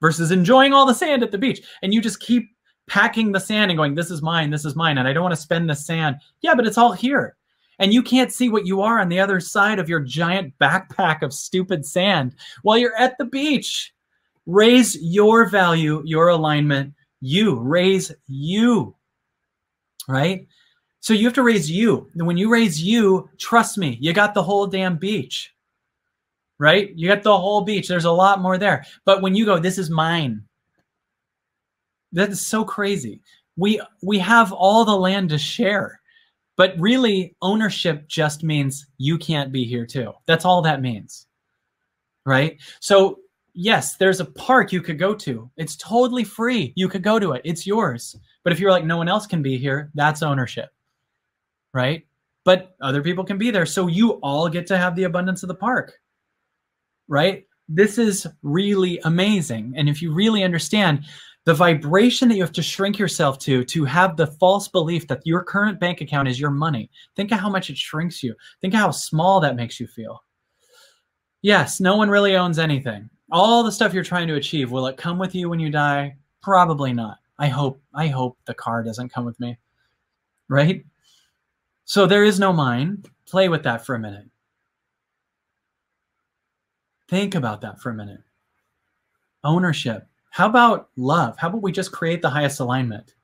versus enjoying all the sand at the beach. And you just keep packing the sand and going, this is mine, this is mine, and I don't want to spend the sand. Yeah, but it's all here. And you can't see what you are on the other side of your giant backpack of stupid sand while you're at the beach. Raise your value, your alignment, you. Raise you. Right? So you have to raise you. And when you raise you, trust me, you got the whole damn beach. Right? You got the whole beach. There's a lot more there. But when you go, this is mine. That is so crazy. We we have all the land to share. But really, ownership just means you can't be here too. That's all that means. Right? So, yes, there's a park you could go to. It's totally free. You could go to it. It's yours. But if you're like, no one else can be here, that's ownership right? But other people can be there. So you all get to have the abundance of the park, right? This is really amazing. And if you really understand the vibration that you have to shrink yourself to, to have the false belief that your current bank account is your money, think of how much it shrinks you. Think of how small that makes you feel. Yes, no one really owns anything. All the stuff you're trying to achieve, will it come with you when you die? Probably not. I hope I hope the car doesn't come with me. Right? So there is no mind. Play with that for a minute. Think about that for a minute. Ownership. How about love? How about we just create the highest alignment?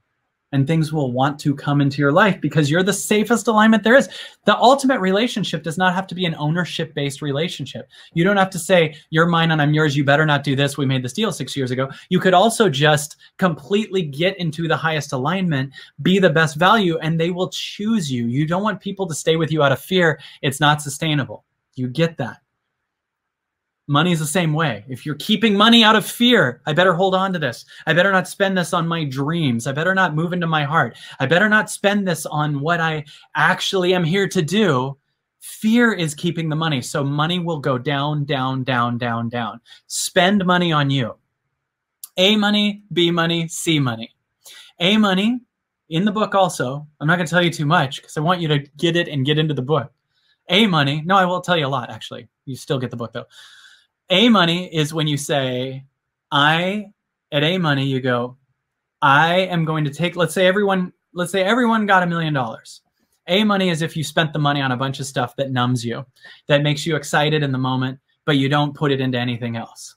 and things will want to come into your life because you're the safest alignment there is. The ultimate relationship does not have to be an ownership based relationship. You don't have to say, You're mine and I'm yours. You better not do this. We made this deal six years ago. You could also just completely get into the highest alignment, be the best value, and they will choose you. You don't want people to stay with you out of fear. It's not sustainable. You get that. Money is the same way. If you're keeping money out of fear, I better hold on to this. I better not spend this on my dreams. I better not move into my heart. I better not spend this on what I actually am here to do. Fear is keeping the money. So money will go down, down, down, down, down. Spend money on you. A money, B money, C money. A money in the book also. I'm not going to tell you too much because I want you to get it and get into the book. A money. No, I will tell you a lot actually. You still get the book though. A money is when you say, I, at A money, you go, I am going to take, let's say everyone, let's say everyone got a million dollars. A money is if you spent the money on a bunch of stuff that numbs you, that makes you excited in the moment, but you don't put it into anything else.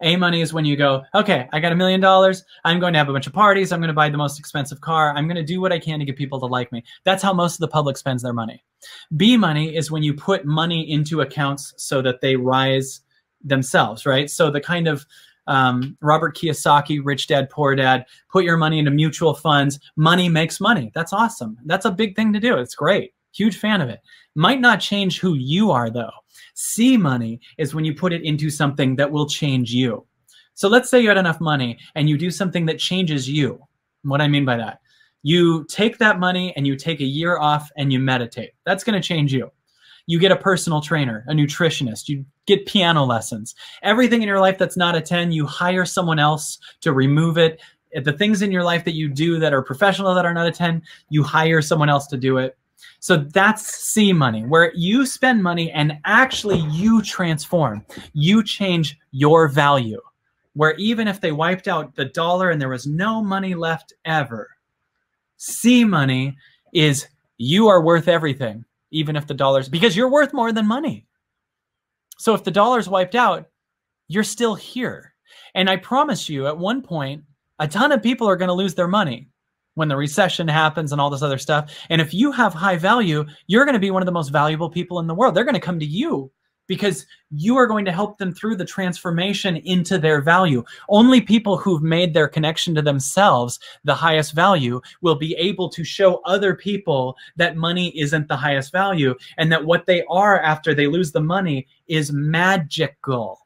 A money is when you go, okay, I got a million dollars. I'm going to have a bunch of parties. I'm going to buy the most expensive car. I'm going to do what I can to get people to like me. That's how most of the public spends their money. B money is when you put money into accounts so that they rise themselves, right? So the kind of um, Robert Kiyosaki, Rich Dad, Poor Dad, put your money into mutual funds. Money makes money. That's awesome. That's a big thing to do. It's great. Huge fan of it. Might not change who you are, though. C money is when you put it into something that will change you. So let's say you had enough money and you do something that changes you. What I mean by that, you take that money and you take a year off and you meditate. That's going to change you. You get a personal trainer, a nutritionist, you get piano lessons. Everything in your life that's not a 10, you hire someone else to remove it. The things in your life that you do that are professional that are not a 10, you hire someone else to do it. So that's C money, where you spend money and actually you transform. You change your value. Where even if they wiped out the dollar and there was no money left ever, C money is you are worth everything, even if the dollars, because you're worth more than money. So if the dollar's wiped out, you're still here. And I promise you, at one point, a ton of people are going to lose their money when the recession happens and all this other stuff. And if you have high value, you're going to be one of the most valuable people in the world. They're going to come to you because you are going to help them through the transformation into their value. Only people who've made their connection to themselves the highest value will be able to show other people that money isn't the highest value and that what they are after they lose the money is magical.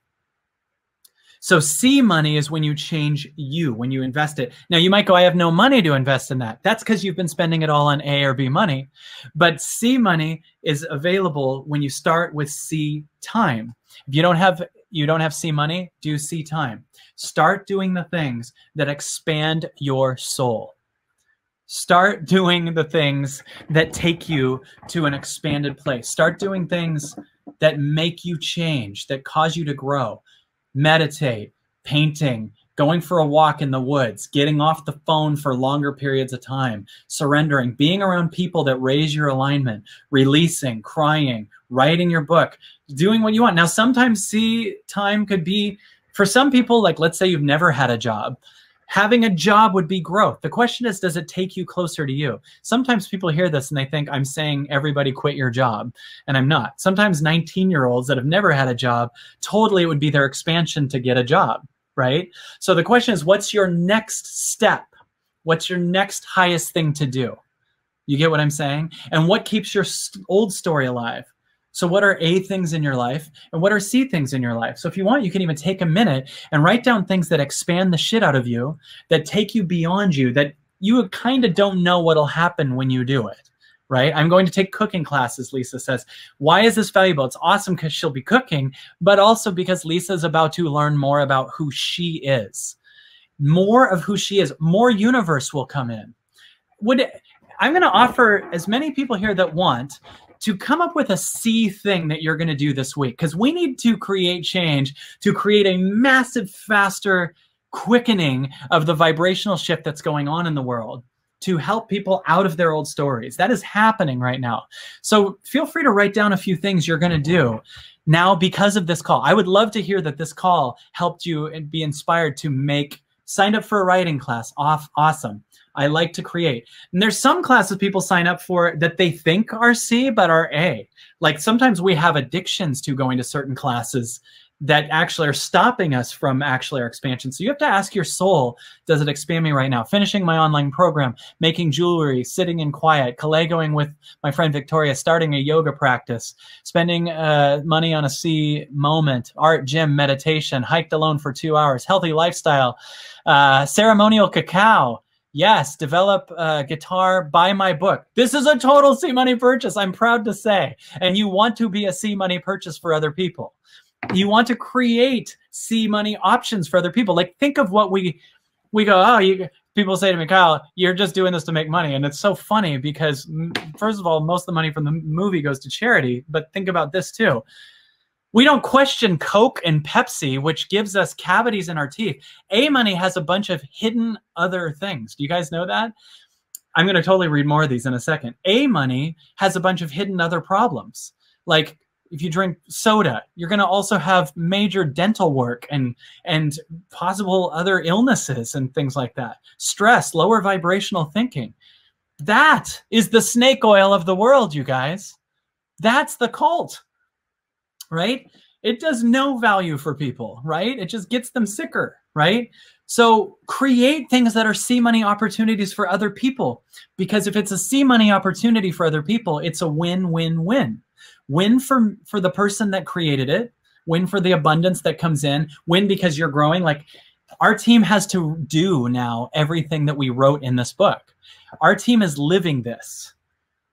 So C money is when you change you, when you invest it. Now you might go, I have no money to invest in that. That's because you've been spending it all on A or B money. But C money is available when you start with C time. If you don't have you don't have C money, do C time. Start doing the things that expand your soul. Start doing the things that take you to an expanded place. Start doing things that make you change, that cause you to grow meditate, painting, going for a walk in the woods, getting off the phone for longer periods of time, surrendering, being around people that raise your alignment, releasing, crying, writing your book, doing what you want. Now, sometimes C time could be for some people, like let's say you've never had a job. Having a job would be growth. The question is, does it take you closer to you? Sometimes people hear this and they think I'm saying everybody quit your job, and I'm not. Sometimes 19 year olds that have never had a job, totally it would be their expansion to get a job, right? So the question is, what's your next step? What's your next highest thing to do? You get what I'm saying? And what keeps your old story alive? So, what are A things in your life and what are C things in your life? So, if you want, you can even take a minute and write down things that expand the shit out of you, that take you beyond you, that you kind of don't know what'll happen when you do it. Right? I'm going to take cooking classes, Lisa says. Why is this valuable? It's awesome because she'll be cooking, but also because Lisa's about to learn more about who she is. More of who she is, more universe will come in. Would I'm going to offer as many people here that want to come up with a C thing that you're going to do this week because we need to create change to create a massive, faster quickening of the vibrational shift that's going on in the world to help people out of their old stories. That is happening right now. So feel free to write down a few things you're going to do now because of this call. I would love to hear that this call helped you and be inspired to make signed up for a writing class. Off awesome. I like to create. And there's some classes people sign up for that they think are C but are A. Like sometimes we have addictions to going to certain classes that actually are stopping us from actually our expansion. So you have to ask your soul, does it expand me right now? Finishing my online program, making jewelry, sitting in quiet, going with my friend Victoria, starting a yoga practice, spending uh, money on a C moment, art, gym, meditation, hiked alone for two hours, healthy lifestyle, uh, ceremonial cacao, Yes, develop a guitar, buy my book. This is a total C money purchase, I'm proud to say. And you want to be a C money purchase for other people. You want to create C money options for other people. Like think of what we we go, oh, you people say to me, Kyle, you're just doing this to make money. And it's so funny because first of all, most of the money from the movie goes to charity, but think about this too we don't question Coke and Pepsi, which gives us cavities in our teeth. A Money has a bunch of hidden other things. Do you guys know that? I'm going to totally read more of these in a second. A Money has a bunch of hidden other problems. Like if you drink soda, you're going to also have major dental work and and possible other illnesses and things like that. Stress, lower vibrational thinking. That is the snake oil of the world, you guys. That's the cult right? It does no value for people, right? It just gets them sicker, right? So create things that are C money opportunities for other people. Because if it's a C money opportunity for other people, it's a win win win. Win for, for the person that created it, win for the abundance that comes in, win because you're growing. Like our team has to do now everything that we wrote in this book. Our team is living this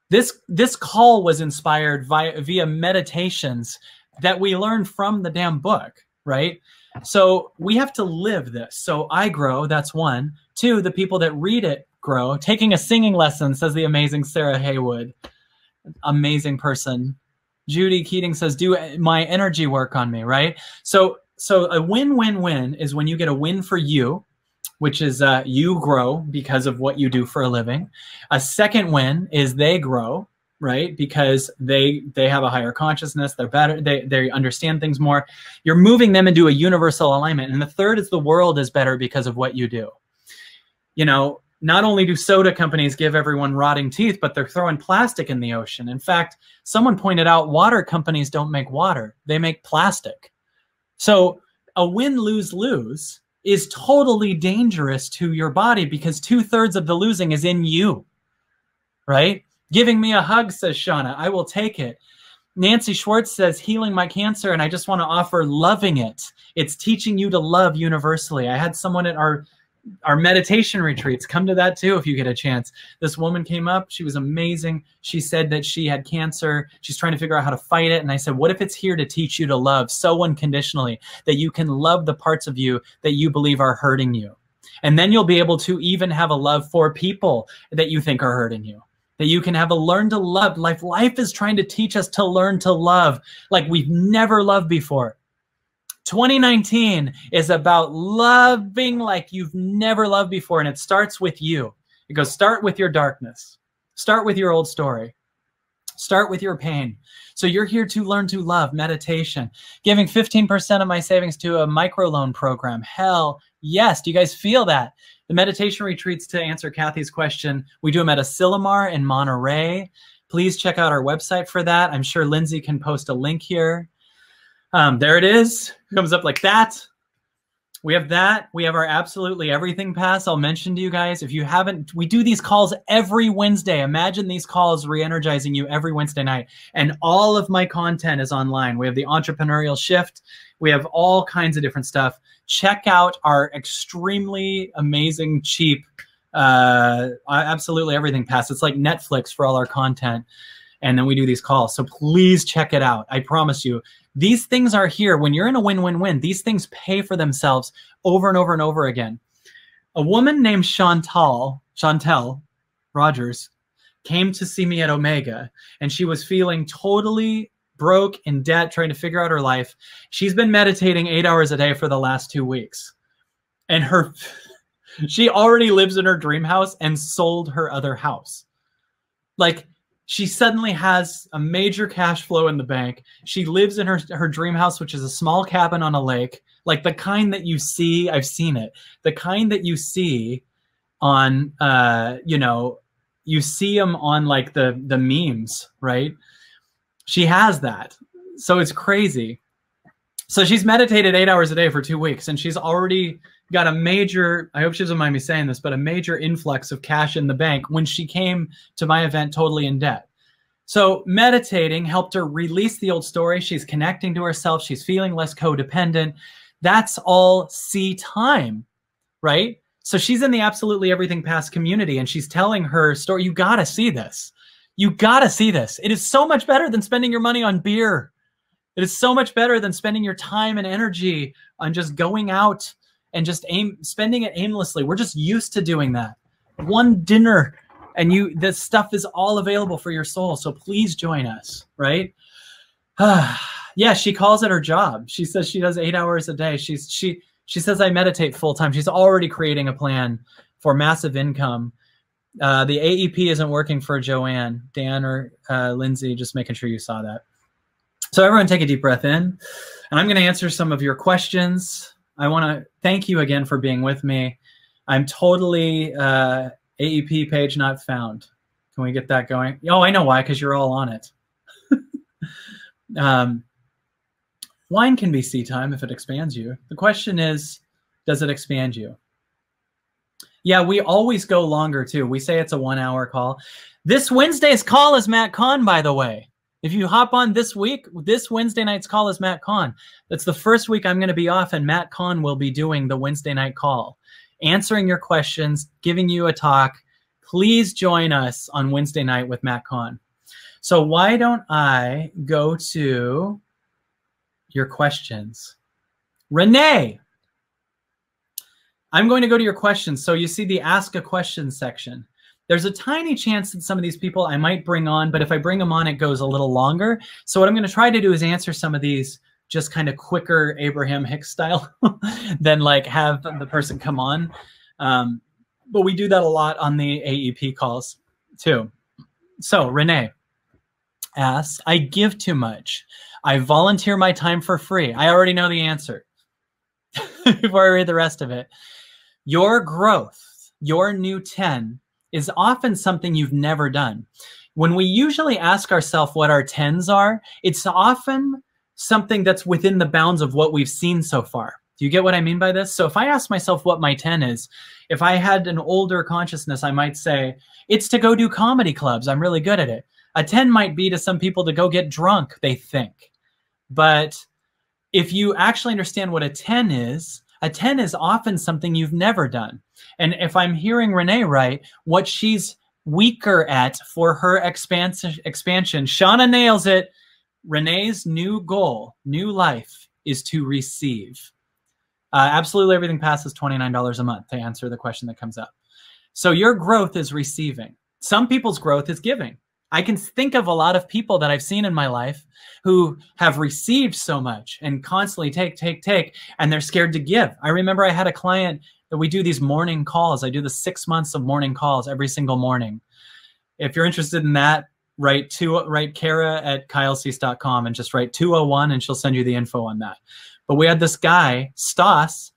This this call was inspired via via meditations that we learn from the damn book, right? So we have to live this. So I grow, that's one. Two, the people that read it grow. Taking a singing lesson, says the amazing Sarah Haywood. Amazing person. Judy Keating says, do my energy work on me, right? So so a win-win-win is when you get a win for you, which is uh, you grow because of what you do for a living. A second win is they grow, right? Because they they have a higher consciousness, they're better, they they understand things more. You're moving them into a universal alignment. And the third is the world is better because of what you do. You know, not only do soda companies give everyone rotting teeth, but they're throwing plastic in the ocean. In fact, someone pointed out water companies don't make water, they make plastic. So a win lose lose is totally dangerous to your body because two thirds of the losing is in you, right? Giving me a hug, says Shauna. I will take it. Nancy Schwartz says, healing my cancer, and I just want to offer loving it. It's teaching you to love universally. I had someone at our our meditation retreats come to that too if you get a chance this woman came up she was amazing she said that she had cancer she's trying to figure out how to fight it and i said what if it's here to teach you to love so unconditionally that you can love the parts of you that you believe are hurting you and then you'll be able to even have a love for people that you think are hurting you that you can have a learn to love life life is trying to teach us to learn to love like we've never loved before 2019 is about loving like you've never loved before. And it starts with you. It goes start with your darkness, start with your old story, start with your pain. So you're here to learn to love meditation, giving 15% of my savings to a microloan program. Hell yes. Do you guys feel that? The meditation retreats to answer Kathy's question, we do them at Asilomar in Monterey. Please check out our website for that. I'm sure Lindsay can post a link here. Um, there it is. Comes up like that. We have that. We have our absolutely everything pass. I'll mention to you guys if you haven't, we do these calls every Wednesday. Imagine these calls re energizing you every Wednesday night. And all of my content is online. We have the entrepreneurial shift, we have all kinds of different stuff. Check out our extremely amazing, cheap, uh, absolutely everything pass. It's like Netflix for all our content and then we do these calls. So please check it out. I promise you, these things are here. When you're in a win win win, these things pay for themselves over and over and over again. A woman named Chantal, Chantel Rogers, came to see me at Omega, and she was feeling totally broke in debt, trying to figure out her life. She's been meditating eight hours a day for the last two weeks. And her she already lives in her dream house and sold her other house. Like she suddenly has a major cash flow in the bank. She lives in her her dream house, which is a small cabin on a lake, like the kind that you see. I've seen it. The kind that you see on, uh, you know, you see them on like the the memes, right? She has that, so it's crazy. So she's meditated eight hours a day for two weeks, and she's already got a major, I hope she doesn't mind me saying this, but a major influx of cash in the bank when she came to my event totally in debt. So meditating helped her release the old story. She's connecting to herself. She's feeling less codependent. That's all C time, right? So she's in the absolutely everything past community and she's telling her story. You got to see this. You got to see this. It is so much better than spending your money on beer. It is so much better than spending your time and energy on just going out and just aim spending it aimlessly. We're just used to doing that. One dinner and you this stuff is all available for your soul. So please join us, right? yeah, she calls it her job. She says she does 8 hours a day. She's she she says I meditate full time. She's already creating a plan for massive income. Uh, the AEP isn't working for Joanne, Dan, or uh, Lindsay. Just making sure you saw that. So everyone, take a deep breath in, and I'm going to answer some of your questions. I want to thank you again for being with me. I'm totally uh, AEP page not found. Can we get that going? Oh, I know why, because you're all on it. um, wine can be C time if it expands you. The question is, does it expand you? Yeah, we always go longer too. We say it's a one hour call. This Wednesday's call is Matt Kahn, by the way. If you hop on this week, this Wednesday night's call is Matt Kahn. That's the first week I'm going to be off, and Matt Kahn will be doing the Wednesday night call, answering your questions, giving you a talk, please join us on Wednesday night with Matt Kahn. So why don't I go to your questions? Renee, I'm going to go to your questions. So you see the ask a question section. There's a tiny chance that some of these people I might bring on, but if I bring them on, it goes a little longer. So what I'm going to try to do is answer some of these just kind of quicker Abraham Hicks style than like have the person come on. Um, but we do that a lot on the AEP calls too. So Renee asks, I give too much. I volunteer my time for free. I already know the answer before I read the rest of it. Your growth, your new 10 is often something you've never done. When we usually ask ourselves what our 10s are, it's often something that's within the bounds of what we've seen so far. Do you get what I mean by this? So if I ask myself what my 10 is, if I had an older consciousness, I might say, it's to go do comedy clubs. I'm really good at it. A 10 might be to some people to go get drunk, they think. But if you actually understand what a 10 is, a 10 is often something you've never done. And if I'm hearing Renee right, what she's weaker at for her expansion, expansion, Shauna nails it. Renee's new goal, new life, is to receive. Uh, absolutely everything passes $29 a month to answer the question that comes up. So your growth is receiving. Some people's growth is giving. I can think of a lot of people that I've seen in my life who have received so much and constantly take, take, take, and they're scared to give. I remember I had a client that we do these morning calls. I do the six months of morning calls every single morning. If you're interested in that, write to write Kara at kylecease.com and just write 201 and she'll send you the info on that. But we had this guy, Stas,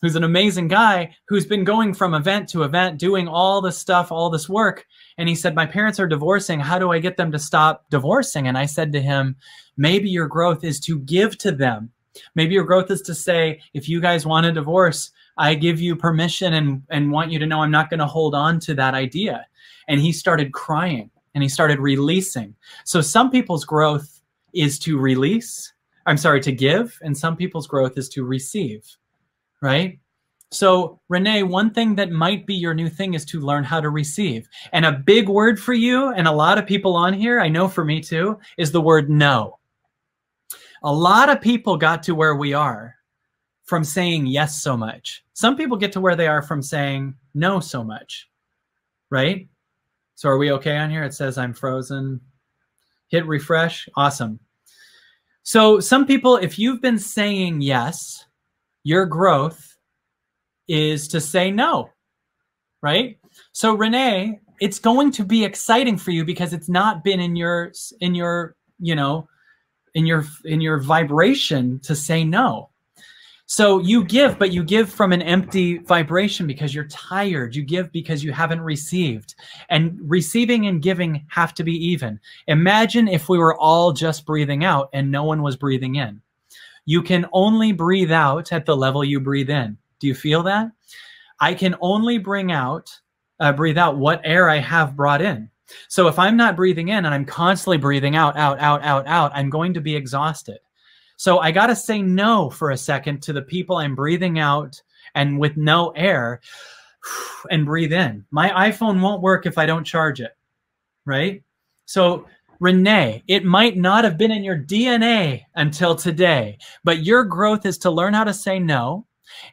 who's an amazing guy who's been going from event to event, doing all this stuff, all this work. And he said, My parents are divorcing. How do I get them to stop divorcing? And I said to him, Maybe your growth is to give to them. Maybe your growth is to say, If you guys want a divorce, I give you permission and, and want you to know I'm not going to hold on to that idea. And he started crying and he started releasing. So some people's growth is to release, I'm sorry, to give, and some people's growth is to receive, right? So, Renee, one thing that might be your new thing is to learn how to receive. And a big word for you, and a lot of people on here, I know for me too, is the word no. A lot of people got to where we are from saying yes so much. Some people get to where they are from saying no so much, right? So, are we okay on here? It says I'm frozen. Hit refresh. Awesome. So, some people, if you've been saying yes, your growth is to say no, right? So Renee, it's going to be exciting for you because it's not been in your in your, you know, in your in your vibration to say no. So you give, but you give from an empty vibration because you're tired. You give because you haven't received. And receiving and giving have to be even. Imagine if we were all just breathing out and no one was breathing in. You can only breathe out at the level you breathe in. Do you feel that? I can only bring out, uh, breathe out what air I have brought in. So if I'm not breathing in and I'm constantly breathing out, out, out, out, out, I'm going to be exhausted. So I got to say no for a second to the people I'm breathing out and with no air and breathe in. My iPhone won't work if I don't charge it, right? So Renee, it might not have been in your DNA until today, but your growth is to learn how to say no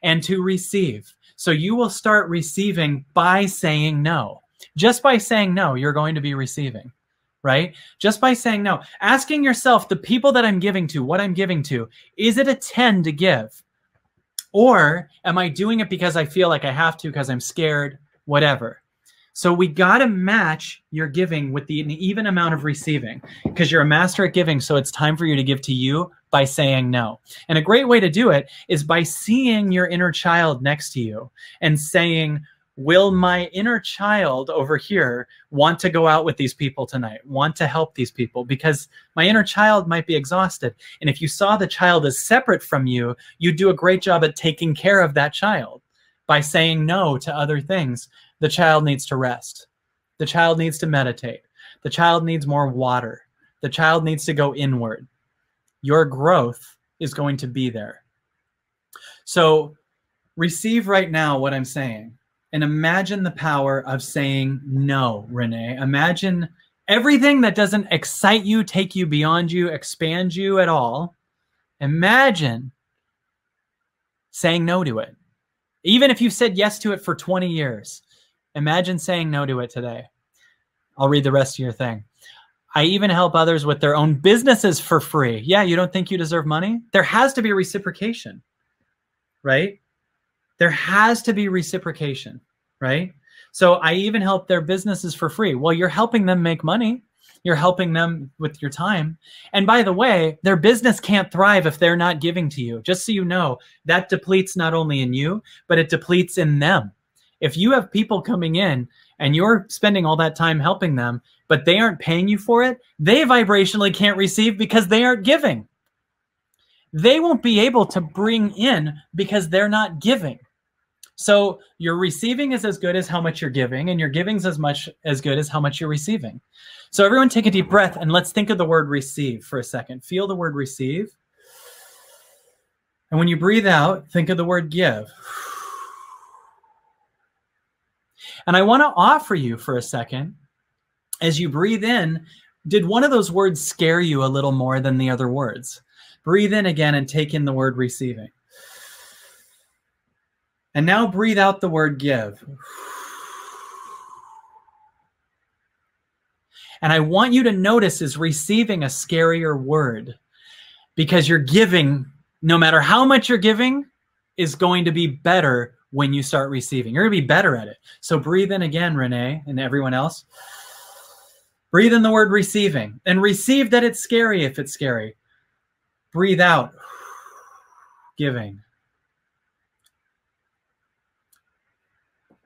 and to receive. So you will start receiving by saying no. Just by saying no, you're going to be receiving, right? Just by saying no. Asking yourself, the people that I'm giving to, what I'm giving to, is it a 10 to give? Or am I doing it because I feel like I have to, because I'm scared, whatever? So we got to match your giving with the even amount of receiving because you're a master at giving. So it's time for you to give to you by saying no. And a great way to do it is by seeing your inner child next to you and saying, Will my inner child over here want to go out with these people tonight, want to help these people? Because my inner child might be exhausted. And if you saw the child as separate from you, you'd do a great job at taking care of that child by saying no to other things the child needs to rest. The child needs to meditate. The child needs more water. The child needs to go inward. Your growth is going to be there. So receive right now what I'm saying. and imagine the power of saying no, Renee. Imagine everything that doesn't excite you, take you beyond you, expand you at all. Imagine saying no to it. Even if you said yes to it for 20 years, imagine saying no to it today. I'll read the rest of your thing. I even help others with their own businesses for free. Yeah, you don't think you deserve money? There has to be reciprocation, right? There has to be reciprocation, right? So I even help their businesses for free. Well, you're helping them make money. You're helping them with your time. And by the way, their business can't thrive if they're not giving to you. Just so you know, that depletes not only in you, but it depletes in them. If you have people coming in and you're spending all that time helping them, but they aren't paying you for it, they vibrationally can't receive because they aren't giving. They won't be able to bring in because they're not giving. So your receiving is as good as how much you're giving, and your giving's as much as good as how much you're receiving. So everyone take a deep breath and let's think of the word receive for a second. Feel the word receive. And when you breathe out, think of the word give. And I want to offer you for a second, as you breathe in, did one of those words scare you a little more than the other words? Breathe in again and take in the word receiving. And now breathe out the word give. And I want you to notice is receiving a scarier word because you're giving, no matter how much you're giving, is going to be better when you start receiving. You're going to be better at it. So breathe in again, Renee, and everyone else. Breathe in the word receiving and receive that it's scary if it's scary. Breathe out, giving.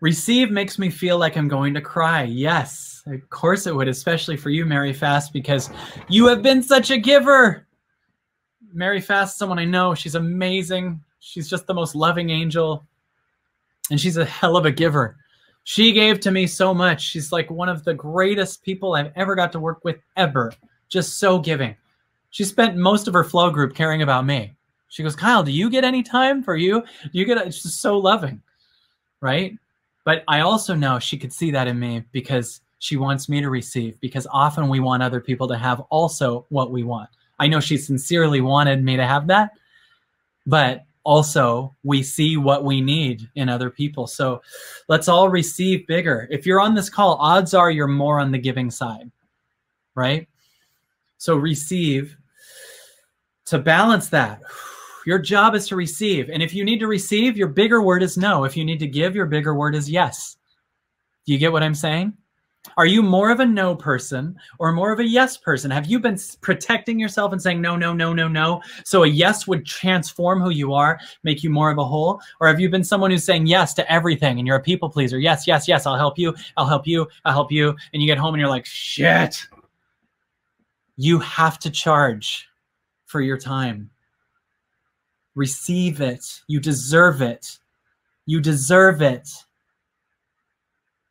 Receive makes me feel like I'm going to cry. Yes, of course it would, especially for you, Mary Fast, because you have been such a giver. Mary Fast, someone I know, she's amazing. She's just the most loving angel, and she's a hell of a giver. She gave to me so much. She's like one of the greatest people I've ever got to work with ever. Just so giving. She spent most of her flow group caring about me. She goes, Kyle, do you get any time for you? Do you get? It's just so loving, right? But I also know she could see that in me because she wants me to receive, because often we want other people to have also what we want. I know she sincerely wanted me to have that, but also we see what we need in other people. So let's all receive bigger. If you're on this call, odds are you're more on the giving side, right? So receive to balance that. Your job is to receive. And if you need to receive, your bigger word is no. If you need to give, your bigger word is yes. Do you get what I'm saying? Are you more of a no person or more of a yes person? Have you been protecting yourself and saying no, no, no, no, no? So a yes would transform who you are, make you more of a whole? Or have you been someone who's saying yes to everything and you're a people pleaser? Yes, yes, yes, I'll help you. I'll help you. I'll help you. And you get home and you're like, shit. You have to charge for your time. Receive it. You deserve it. You deserve it.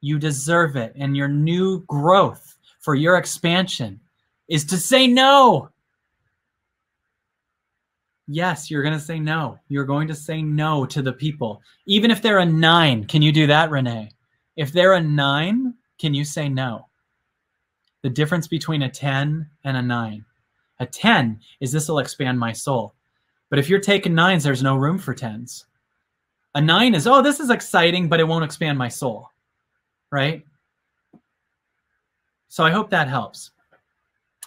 You deserve it. And your new growth for your expansion is to say no. Yes, you're going to say no. You're going to say no to the people. Even if they're a nine, can you do that, Renee? If they're a nine, can you say no? The difference between a 10 and a nine. A 10 is this will expand my soul. But if you're taking nines, there's no room for tens. A nine is, oh, this is exciting, but it won't expand my soul. Right? So I hope that helps.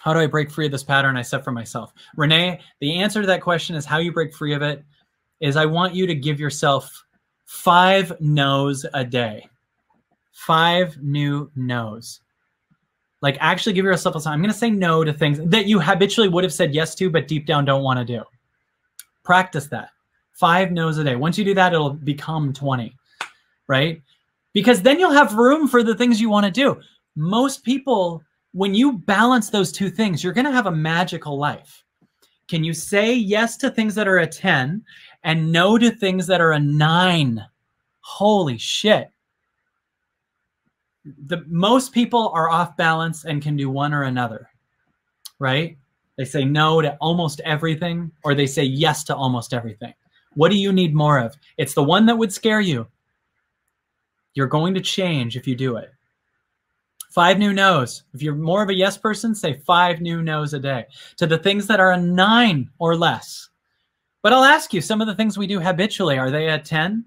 How do I break free of this pattern I set for myself? Renee, the answer to that question is how you break free of it is I want you to give yourself five no's a day. Five new no's. Like actually give yourself a time. I'm going to say no to things that you habitually would have said yes to, but deep down don't want to do. Practice that. Five no's a day. Once you do that, it'll become 20, right? Because then you'll have room for the things you want to do. Most people, when you balance those two things, you're going to have a magical life. Can you say yes to things that are a 10 and no to things that are a 9? Holy shit. The most people are off balance and can do one or another, right? They say no to almost everything, or they say yes to almost everything. What do you need more of? It's the one that would scare you. You're going to change if you do it. Five new no's. If you're more of a yes person, say five new no's a day to the things that are a nine or less. But I'll ask you some of the things we do habitually, are they a 10?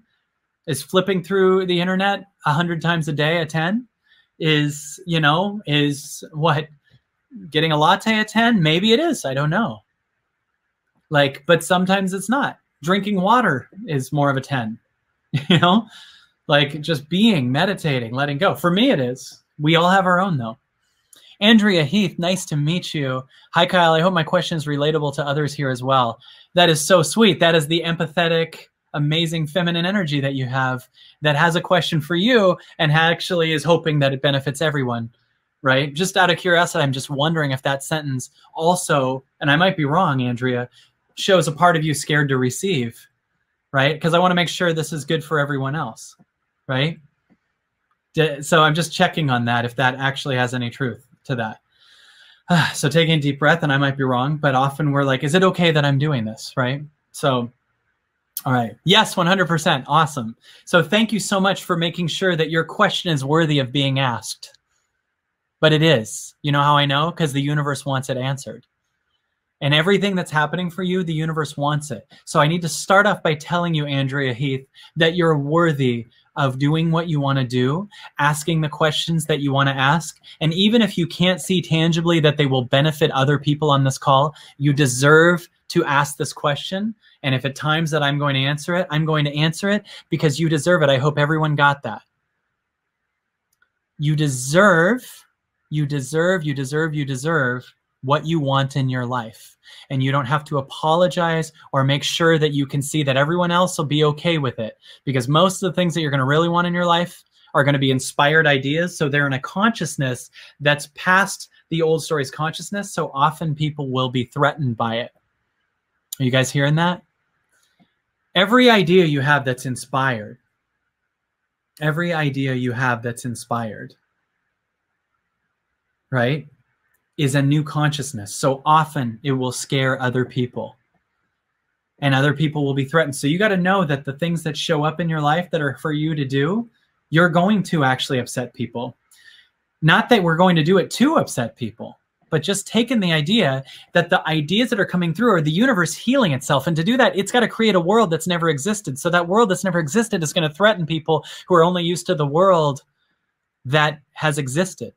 Is flipping through the internet a hundred times a day a 10? Is, you know, is what getting a latte a 10? Maybe it is. I don't know. Like, but sometimes it's not. Drinking water is more of a 10, you know, like just being, meditating, letting go. For me, it is. We all have our own though. Andrea Heath, nice to meet you. Hi, Kyle. I hope my question is relatable to others here as well. That is so sweet. That is the empathetic, amazing feminine energy that you have that has a question for you and actually is hoping that it benefits everyone, right? Just out of curiosity, I'm just wondering if that sentence also, and I might be wrong, Andrea, shows a part of you scared to receive, right? Because I want to make sure this is good for everyone else, right? So I'm just checking on that if that actually has any truth to that. So taking a deep breath, and I might be wrong, but often we're like, is it okay that I'm doing this, right? So, all right. Yes, 100%. Awesome. So thank you so much for making sure that your question is worthy of being asked. But it is. You know how I know? Because the universe wants it answered. And everything that's happening for you, the universe wants it. So I need to start off by telling you, Andrea Heath, that you're worthy of doing what you want to do, asking the questions that you want to ask. And even if you can't see tangibly that they will benefit other people on this call, you deserve to ask this question. And if at times that I'm going to answer it, I'm going to answer it because you deserve it. I hope everyone got that. You deserve, you deserve, you deserve, you deserve what you want in your life. And you don't have to apologize or make sure that you can see that everyone else will be okay with it. Because most of the things that you're going to really want in your life are going to be inspired ideas. So they're in a consciousness that's past the old stories consciousness. So often people will be threatened by it. Are you guys hearing that? Every idea you have that's inspired, every idea you have that's inspired, right? Is a new consciousness. So often it will scare other people and other people will be threatened. So you got to know that the things that show up in your life that are for you to do, you're going to actually upset people. Not that we're going to do it to upset people, but just taking the idea that the ideas that are coming through are the universe healing itself. And to do that, it's got to create a world that's never existed. So that world that's never existed is going to threaten people who are only used to the world that has existed.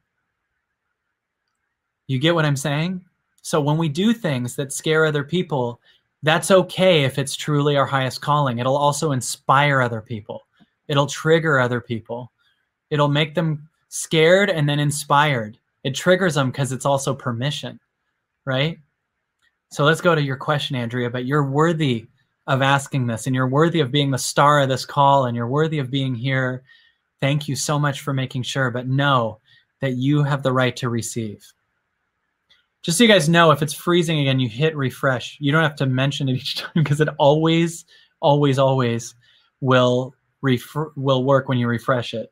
You get what I'm saying? So when we do things that scare other people, that's okay if it's truly our highest calling. It'll also inspire other people. It'll trigger other people. It'll make them scared and then inspired. It triggers them because it's also permission, right? So let's go to your question, Andrea. But you're worthy of asking this, and you're worthy of being the star of this call, and you're worthy of being here. Thank you so much for making sure. But know that you have the right to receive. Just so you guys know, if it's freezing again, you hit refresh. You don't have to mention it each time because it always, always, always will ref- will work when you refresh it.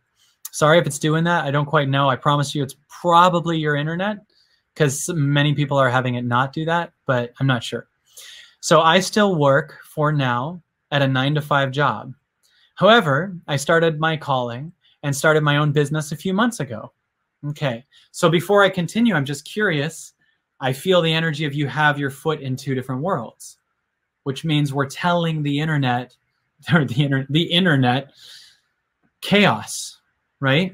Sorry if it's doing that. I don't quite know. I promise you, it's probably your internet because many people are having it not do that, but I'm not sure. So I still work for now at a nine to five job. However, I started my calling and started my own business a few months ago. Okay. So before I continue, I'm just curious I feel the energy of you have your foot in two different worlds, which means we're telling the internet or the the internet chaos, right?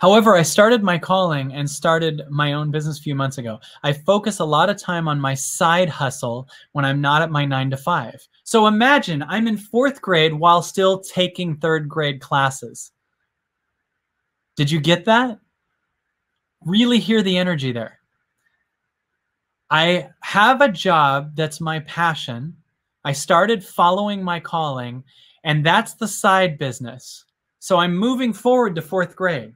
However, I started my calling and started my own business a few months ago. I focus a lot of time on my side hustle when I'm not at my nine to five. So imagine I'm in fourth grade while still taking third grade classes. Did you get that? Really hear the energy there. I have a job that's my passion. I started following my calling, and that's the side business. So I'm moving forward to fourth grade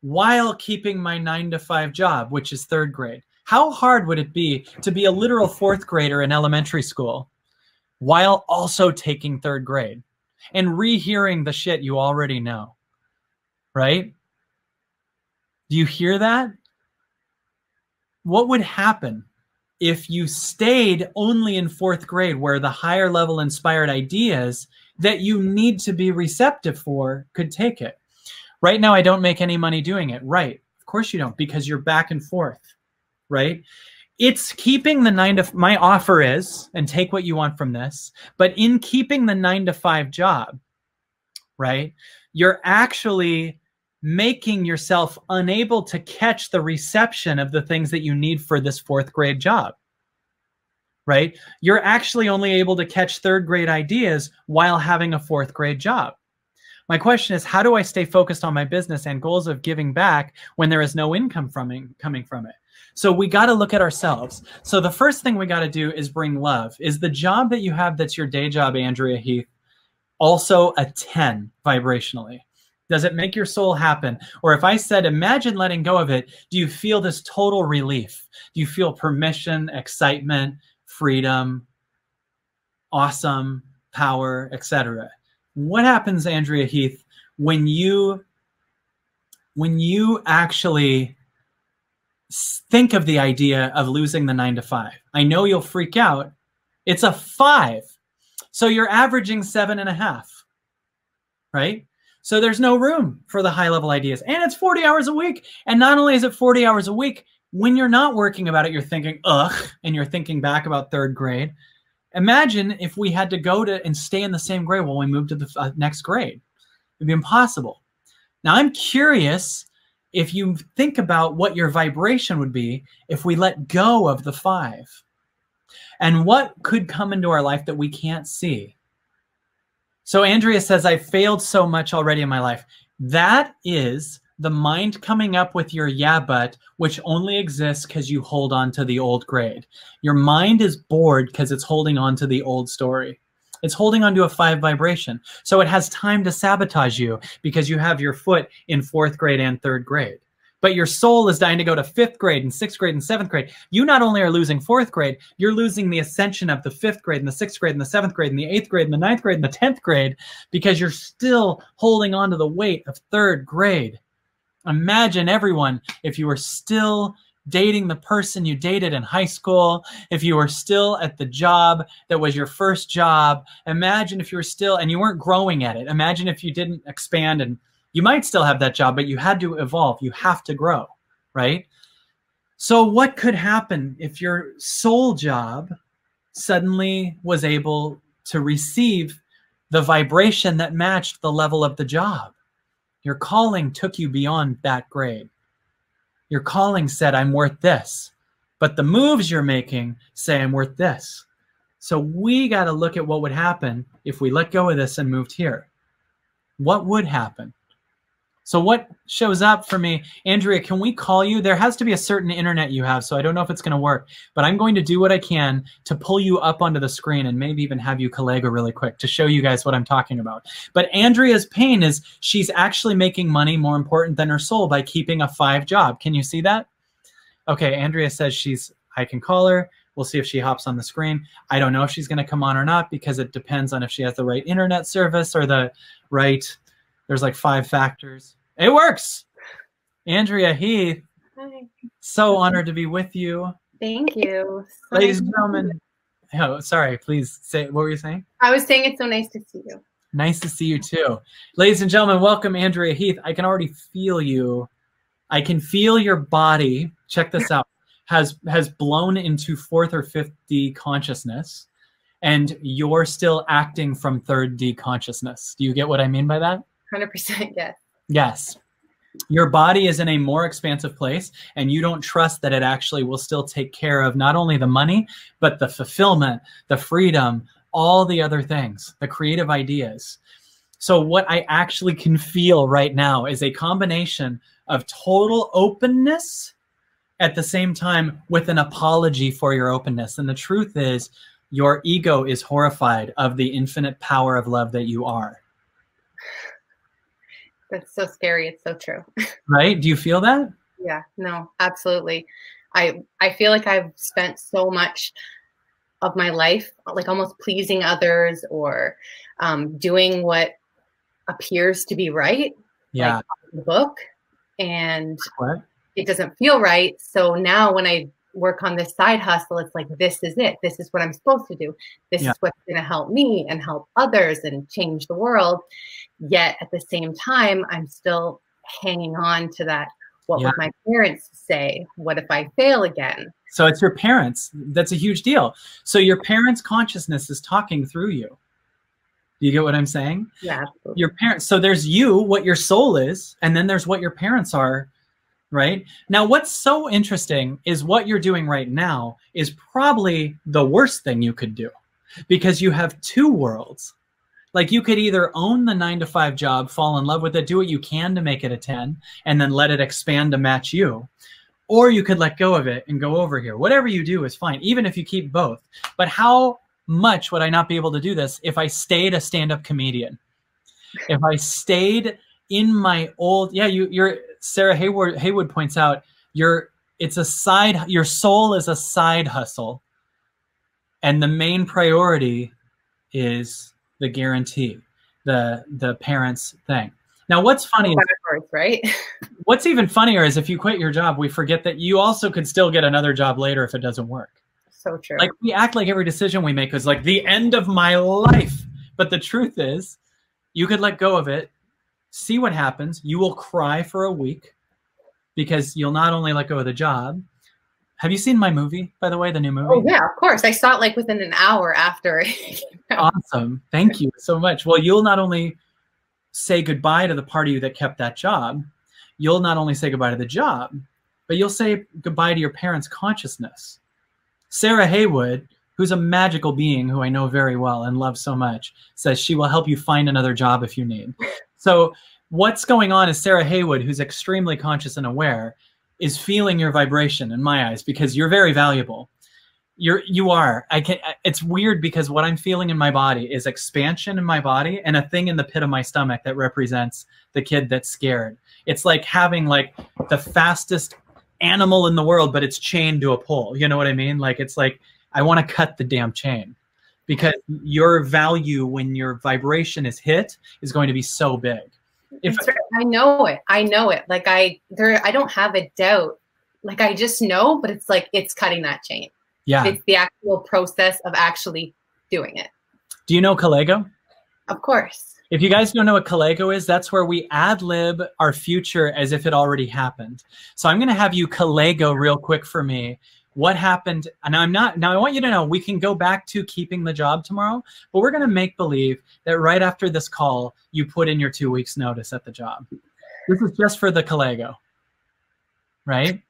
while keeping my nine to five job, which is third grade. How hard would it be to be a literal fourth grader in elementary school while also taking third grade and rehearing the shit you already know? Right? Do you hear that? What would happen if you stayed only in fourth grade where the higher level inspired ideas that you need to be receptive for could take it. Right now, I don't make any money doing it. Right. Of course you don't, because you're back and forth. Right. It's keeping the nine to my offer is, and take what you want from this, but in keeping the nine to five job, right, you're actually making yourself unable to catch the reception of the things that you need for this fourth grade job right? You're actually only able to catch third grade ideas while having a fourth grade job. My question is, how do I stay focused on my business and goals of giving back when there is no income from it, coming from it? So we got to look at ourselves. So the first thing we got to do is bring love. Is the job that you have that's your day job, Andrea Heath, also a 10 vibrationally? Does it make your soul happen? Or if I said, imagine letting go of it, do you feel this total relief? Do you feel permission, excitement, freedom, awesome, power, etc. What happens, Andrea Heath, when you when you actually think of the idea of losing the nine to five? I know you'll freak out. It's a five. So you're averaging seven and a half, right? So there's no room for the high level ideas. And it's 40 hours a week. And not only is it 40 hours a week, when you're not working about it, you're thinking, ugh, and you're thinking back about third grade. Imagine if we had to go to and stay in the same grade while we moved to the uh, next grade. It'd be impossible. Now, I'm curious if you think about what your vibration would be if we let go of the five and what could come into our life that we can't see. So, Andrea says, I failed so much already in my life. That is the mind coming up with your yeah but which only exists because you hold on to the old grade. Your mind is bored because it's holding on to the old story. It's holding on to a five vibration. So it has time to sabotage you because you have your foot in fourth grade and third grade but your soul is dying to go to fifth grade and sixth grade and seventh grade. You not only are losing fourth grade, you're losing the ascension of the fifth grade and the sixth grade and the seventh grade and the eighth grade and the ninth grade and the tenth grade because you're still holding on to the weight of third grade. Imagine everyone if you were still dating the person you dated in high school, if you were still at the job that was your first job. Imagine if you were still and you weren't growing at it. Imagine if you didn't expand and you might still have that job, but you had to evolve. You have to grow, right? So, what could happen if your soul job suddenly was able to receive the vibration that matched the level of the job? Your calling took you beyond that grade. Your calling said, I'm worth this. But the moves you're making say, I'm worth this. So we got to look at what would happen if we let go of this and moved here. What would happen? So what shows up for me, Andrea, can we call you? There has to be a certain internet you have, so I don't know if it's going to work, but I'm going to do what I can to pull you up onto the screen and maybe even have you Kalego really quick to show you guys what I'm talking about. But Andrea's pain is she's actually making money more important than her soul by keeping a five job. Can you see that? Okay, Andrea says she's, I can call her. We'll see if she hops on the screen. I don't know if she's going to come on or not because it depends on if she has the right internet service or the right, there's like five factors. It works. Andrea Heath. Hi. So honored to be with you. Thank you. So Ladies and gentlemen. Oh, sorry. Please say what were you saying? I was saying it's so nice to see you. Nice to see you too. Ladies and gentlemen, welcome Andrea Heath. I can already feel you. I can feel your body. Check this out. Has has blown into fourth or fifth D consciousness, and you're still acting from third D consciousness. Do you get what I mean by that? Hundred percent, yes. Yes. Your body is in a more expansive place, and you don't trust that it actually will still take care of not only the money, but the fulfillment, the freedom, all the other things, the creative ideas. So, what I actually can feel right now is a combination of total openness at the same time with an apology for your openness. And the truth is, your ego is horrified of the infinite power of love that you are. That's so scary. It's so true. Right? Do you feel that? yeah, no, absolutely. I I feel like I've spent so much of my life like almost pleasing others or um, doing what appears to be right. Yeah. Like the book and what? it doesn't feel right. So now when I work on this side hustle, it's like, this is it. This is what I'm supposed to do. This Yeah. is what's going to help me and help others and change the world. Yet at the same time, I'm still hanging on to that. What Yeah. would my parents say? What if I fail again? So it's your parents. That's a huge deal. So your parents' consciousness is talking through you. Do you get what I'm saying? Yeah, absolutely. Your parents. So there's you, what your soul is, and then there's what your parents are, right? Now, what's so interesting is what you're doing right now is probably the worst thing you could do because you have two worlds. Like you could either own the nine to five job, fall in love with it, do what you can to make it a 10, and then let it expand to match you. Or you could let go of it and go over here. Whatever you do is fine, even if you keep both. But how much would I not be able to do this if I stayed a stand up comedian? If I stayed in my old, yeah, you, you're, Sarah Hayward, Haywood points out, you're, it's a side, your soul is a side hustle. And the main priority is the guarantee, the, the parents thing. Now, what's funny is right? what's even funnier is if you quit your job, we forget that you also could still get another job later if it doesn't work. so true. Like we act like every decision we make is like the end of my life. But the truth is, you could let go of it, see what happens. You will cry for a week because you'll not only let go of the job. Have you seen my movie, by the way, the new movie? oh yeah, of course. I saw it like within an hour after. Awesome. Thank you so much. Well, you'll not only say goodbye to the part of you that kept that job, you'll not only say goodbye to the job, but you'll say goodbye to your parents' consciousness. Sarah Haywood, who's a magical being who I know very well and love so much, says she will help you find another job if you need. So, what's going on is Sarah Haywood, who's extremely conscious and aware, is feeling your vibration in my eyes because you're very valuable. You're you are. I can it's weird because what i'm feeling in my body is expansion in my body and a thing in the pit of my stomach that represents the kid that's scared. It's like having like the fastest animal in the world but it's chained to a pole. You know what i mean? Like it's like i want to cut the damn chain because your value when your vibration is hit is going to be so big if right. I know it. I know it. Like I there I don't have a doubt. Like I just know, but it's like it's cutting that chain. yeah It's the actual process of actually doing it. do you know Kalego? Of course. If you guys don't know what Kalego is, that's where we ad lib our future as if it already happened. So I'm going to have you Kalego real quick for me. What happened? And I'm not, now I want you to know we can go back to keeping the job tomorrow, but we're going to make believe that right after this call, you put in your two weeks' notice at the job. This is just for the Kalego, right?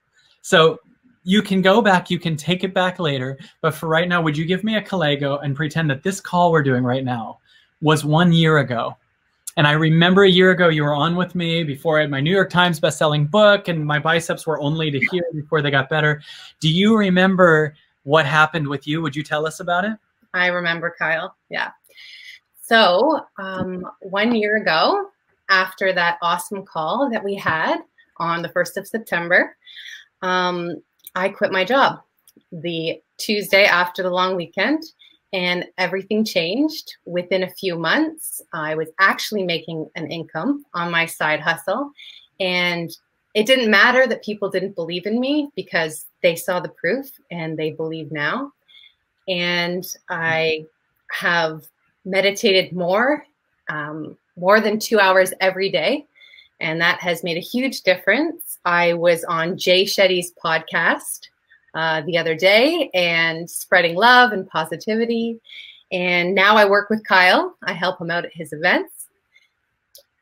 So you can go back, you can take it back later, but for right now, would you give me a Kalego and pretend that this call we're doing right now was one year ago. And I remember a year ago you were on with me before I had my New York Times bestselling book, and my biceps were only to here before they got better. Do you remember what happened with you? Would you tell us about it? I remember Kyle. Yeah. So um, one year ago, after that awesome call that we had on the 1st of September, um, I quit my job the Tuesday after the long weekend, and everything changed within a few months. I was actually making an income on my side hustle, and it didn't matter that people didn't believe in me because they saw the proof and they believe now. And I have meditated more, um, more than two hours every day. And that has made a huge difference. I was on Jay Shetty's podcast uh, the other day and spreading love and positivity. And now I work with Kyle. I help him out at his events.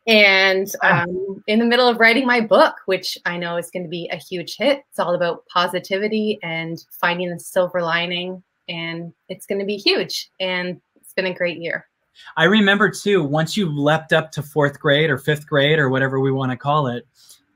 And um, in the middle of writing my book, which I know is going to be a huge hit. It's all about positivity and finding the silver lining. And it's going to be huge. And it's been a great year. I remember too, once you leapt up to fourth grade or fifth grade or whatever we want to call it,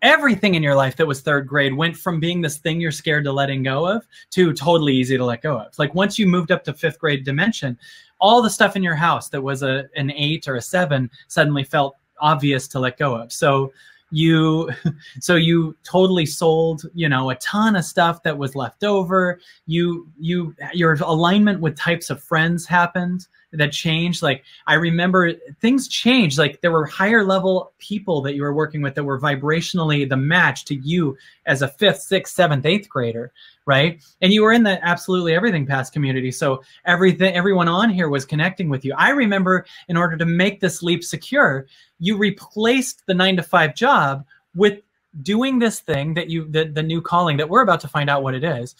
everything in your life that was third grade went from being this thing you're scared to letting go of to totally easy to let go of. Like once you moved up to fifth grade dimension, all the stuff in your house that was a an eight or a seven suddenly felt obvious to let go of. So you so you totally sold you know a ton of stuff that was left over you you your alignment with types of friends happened that changed like i remember things changed like there were higher level people that you were working with that were vibrationally the match to you as a fifth sixth seventh eighth grader right? And you were in the absolutely everything past community so everything everyone on here was connecting with you. I remember in order to make this leap secure you replaced the nine to five job with doing this thing that you the, the new calling that we're about to find out what it is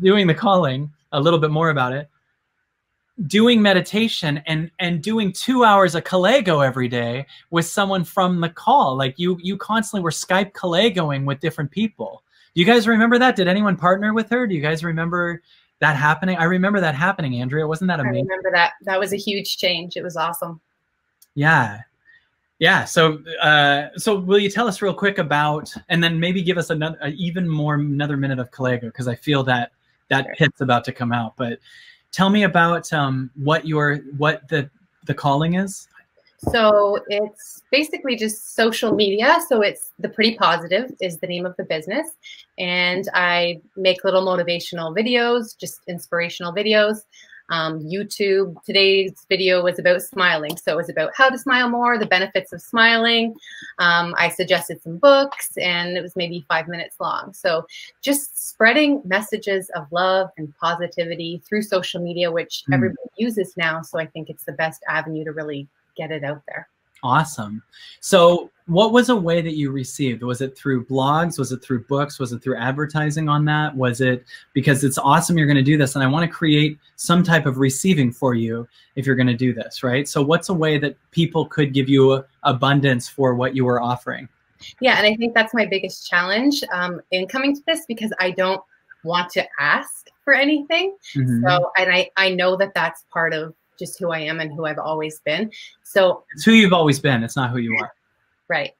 doing the calling a little bit more about it doing meditation and and doing two hours of Kalego every day with someone from the call. Like you you constantly were skype Kalegoing with different people. Do you guys remember that? Did anyone partner with her? Do you guys remember that happening? I remember that happening andrea. Wasn't that amazing? i remember that. That was a huge change. It was awesome. Yeah. Yeah. So, uh, so will you tell us real quick about, and then maybe give us another, uh, even more, another minute of Kalego because I feel that that pit's about to come out. But tell me about um, what your what the the calling is. So it's basically just social media. So it's the pretty positive is the name of the business, and I make little motivational videos, just inspirational videos um, YouTube. Today's video was about smiling. So it was about how to smile more, the benefits of smiling. Um, I suggested some books and it was maybe five minutes long. So just spreading messages of love and positivity through social media, which mm. everybody uses now. So I think it's the best avenue to really get it out there. Awesome. So, what was a way that you received? Was it through blogs? Was it through books? Was it through advertising on that? Was it because it's awesome you're going to do this and I want to create some type of receiving for you if you're going to do this, right? So, what's a way that people could give you abundance for what you were offering? Yeah, and I think that's my biggest challenge um, in coming to this because I don't want to ask for anything. Mm-hmm. So, and I, I know that that's part of just who I am and who I've always been. So it's who you've always been. It's not who you are. Right.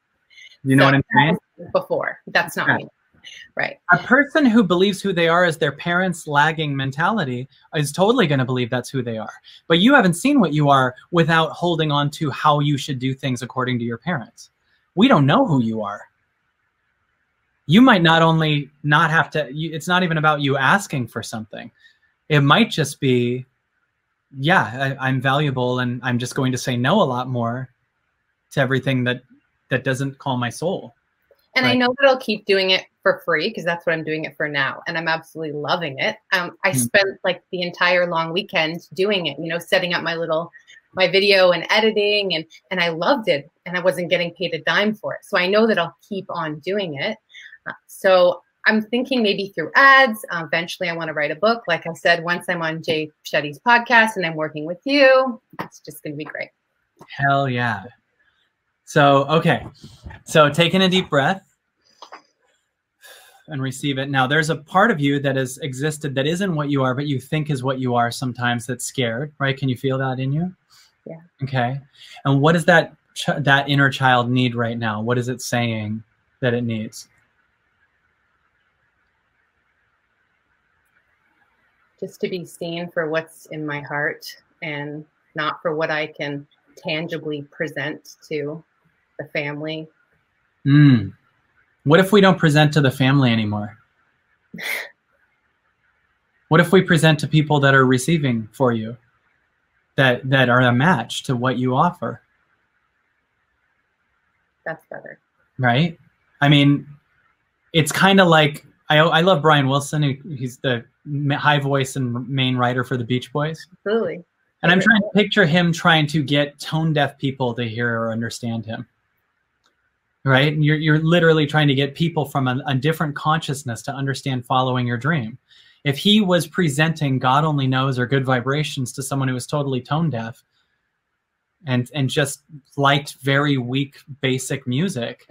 You know so what I'm saying? Before. That's not me. Right. A person who believes who they are as their parents' lagging mentality is totally going to believe that's who they are. But you haven't seen what you are without holding on to how you should do things according to your parents. We don't know who you are. You might not only not have to, it's not even about you asking for something. It might just be yeah, I, I'm valuable, and I'm just going to say no a lot more to everything that that doesn't call my soul. And right. I know that I'll keep doing it for free because that's what I'm doing it for now, and I'm absolutely loving it. Um, I mm-hmm. spent like the entire long weekend doing it, you know, setting up my little my video and editing, and and I loved it, and I wasn't getting paid a dime for it. So I know that I'll keep on doing it. Uh, so I'm thinking maybe through ads. Uh, eventually, I want to write a book. Like I said, once I'm on Jay Shetty's podcast and I'm working with you, it's just going to be great. Hell yeah. So, okay. So, taking a deep breath and receive it. Now, there's a part of you that has existed that isn't what you are, but you think is what you are sometimes that's scared, right? Can you feel that in you? Yeah. Okay. And what does that ch- that inner child need right now? What is it saying that it needs? Just to be seen for what's in my heart and not for what I can tangibly present to the family. Mm. What if we don't present to the family anymore? what if we present to people that are receiving for you, that that are a match to what you offer? That's better. Right? I mean, it's kind of like I, I love Brian Wilson. He's the high voice and main writer for the Beach Boys. Absolutely. And I'm trying to picture him trying to get tone deaf people to hear or understand him. Right? You're, you're literally trying to get people from a, a different consciousness to understand following your dream. If he was presenting God only knows or good vibrations to someone who was totally tone deaf and, and just liked very weak, basic music,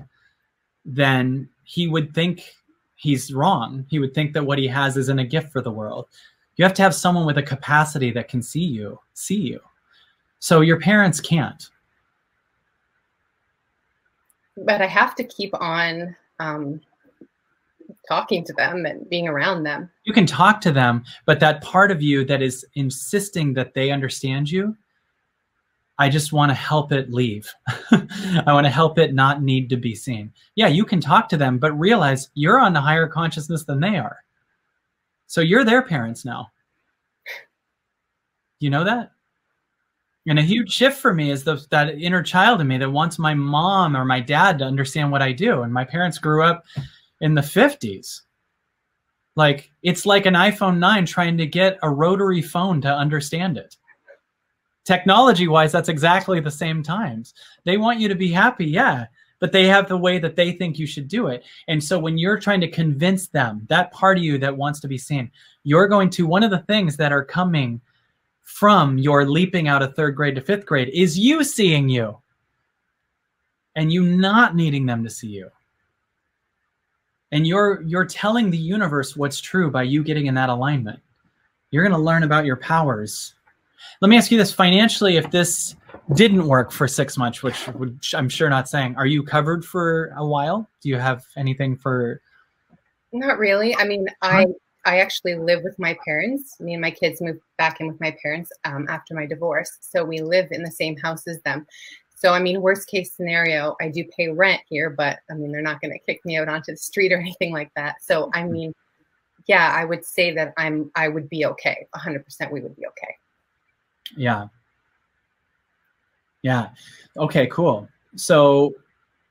then he would think he's wrong. He would think that what he has isn't a gift for the world. You have to have someone with a capacity that can see you, see you. So your parents can't. But I have to keep on um, talking to them and being around them. You can talk to them, but that part of you that is insisting that they understand you I just want to help it leave. I want to help it not need to be seen. Yeah, you can talk to them, but realize you're on a higher consciousness than they are. So you're their parents now. You know that? And a huge shift for me is the, that inner child in me that wants my mom or my dad to understand what I do. And my parents grew up in the 50s. Like it's like an iPhone 9 trying to get a rotary phone to understand it. Technology wise, that's exactly the same times. They want you to be happy, yeah, but they have the way that they think you should do it. And so when you're trying to convince them, that part of you that wants to be seen, you're going to, one of the things that are coming from your leaping out of third grade to fifth grade is you seeing you and you not needing them to see you and you're you're telling the universe what's true by you getting in that alignment you're going to learn about your powers let me ask you this financially if this didn't work for six months which, which i'm sure not saying are you covered for a while do you have anything for not really i mean i i actually live with my parents me and my kids moved back in with my parents um, after my divorce so we live in the same house as them so, I mean, worst case scenario, I do pay rent here, but I mean, they're not going to kick me out onto the street or anything like that. So, I mm-hmm. mean, yeah, I would say that I'm, I would be okay. 100% we would be okay. Yeah. Yeah. Okay, cool. So,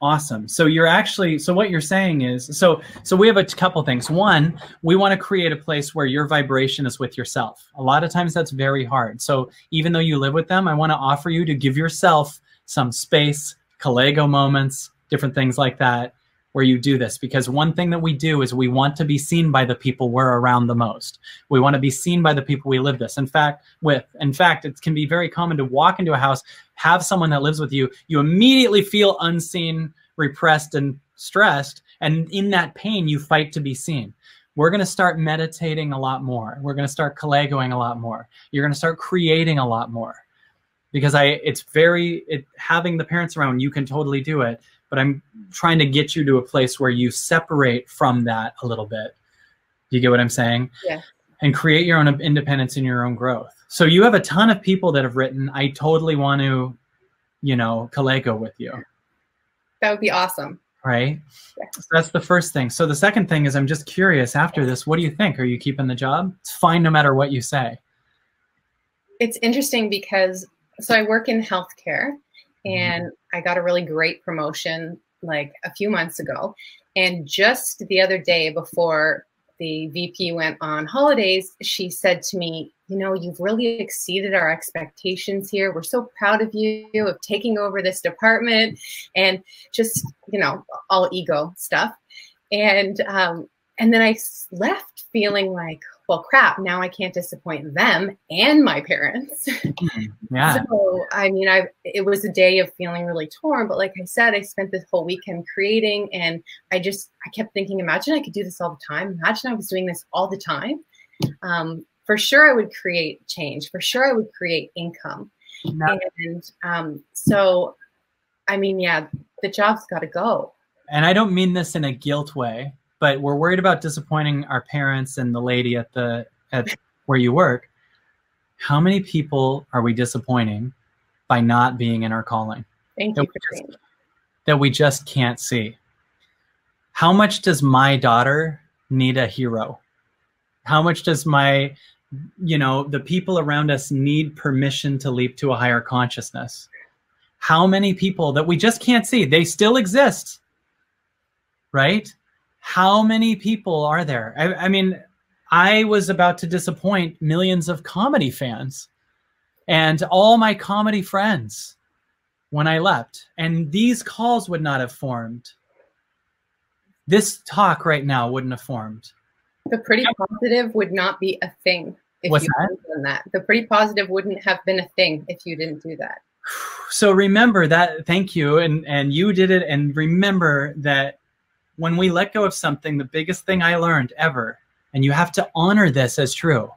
awesome so you're actually so what you're saying is so so we have a couple things one we want to create a place where your vibration is with yourself a lot of times that's very hard so even though you live with them i want to offer you to give yourself some space, Kalego moments, different things like that, where you do this. Because one thing that we do is we want to be seen by the people we're around the most. We want to be seen by the people we live this. In fact, with in fact, it can be very common to walk into a house, have someone that lives with you, you immediately feel unseen, repressed, and stressed. And in that pain, you fight to be seen we're going to start meditating a lot more. We're going to start Kalegoing a lot more. You're going to start creating a lot more because I it's very it having the parents around you can totally do it but I'm trying to get you to a place where you separate from that a little bit. Do you get what I'm saying? Yeah. And create your own independence and your own growth. So you have a ton of people that have written. I totally want to, you know, Kalego with you. That would be awesome. Right. Yeah. So that's the first thing. So the second thing is I'm just curious after this, what do you think? Are you keeping the job? It's fine no matter what you say. It's interesting because so I work in healthcare. And I got a really great promotion like a few months ago. And just the other day before the VP went on holidays, she said to me, You know, you've really exceeded our expectations here. We're so proud of you of taking over this department and just, you know, all ego stuff. And, um, and then I left feeling like, well, crap, now I can't disappoint them and my parents. Mm-hmm. Yeah. so, I mean, I it was a day of feeling really torn, but like I said, I spent this whole weekend creating and I just I kept thinking, imagine I could do this all the time. Imagine I was doing this all the time. Um, for sure I would create change. For sure I would create income. No. And um, so I mean, yeah, the job's got to go. And I don't mean this in a guilt way but we're worried about disappointing our parents and the lady at the at where you work. How many people are we disappointing by not being in our calling? Thank that, you we just, that we just can't see. How much does my daughter need a hero? How much does my you know the people around us need permission to leap to a higher consciousness? How many people that we just can't see? They still exist right how many people are there? I, I mean, I was about to disappoint millions of comedy fans and all my comedy friends when I left. And these calls would not have formed. This talk right now wouldn't have formed. The pretty positive would not be a thing if What's you that? done that. The pretty positive wouldn't have been a thing if you didn't do that. So remember that. Thank you, and and you did it. And remember that when we let go of something, the biggest thing I learned ever, and you have to honor this as true.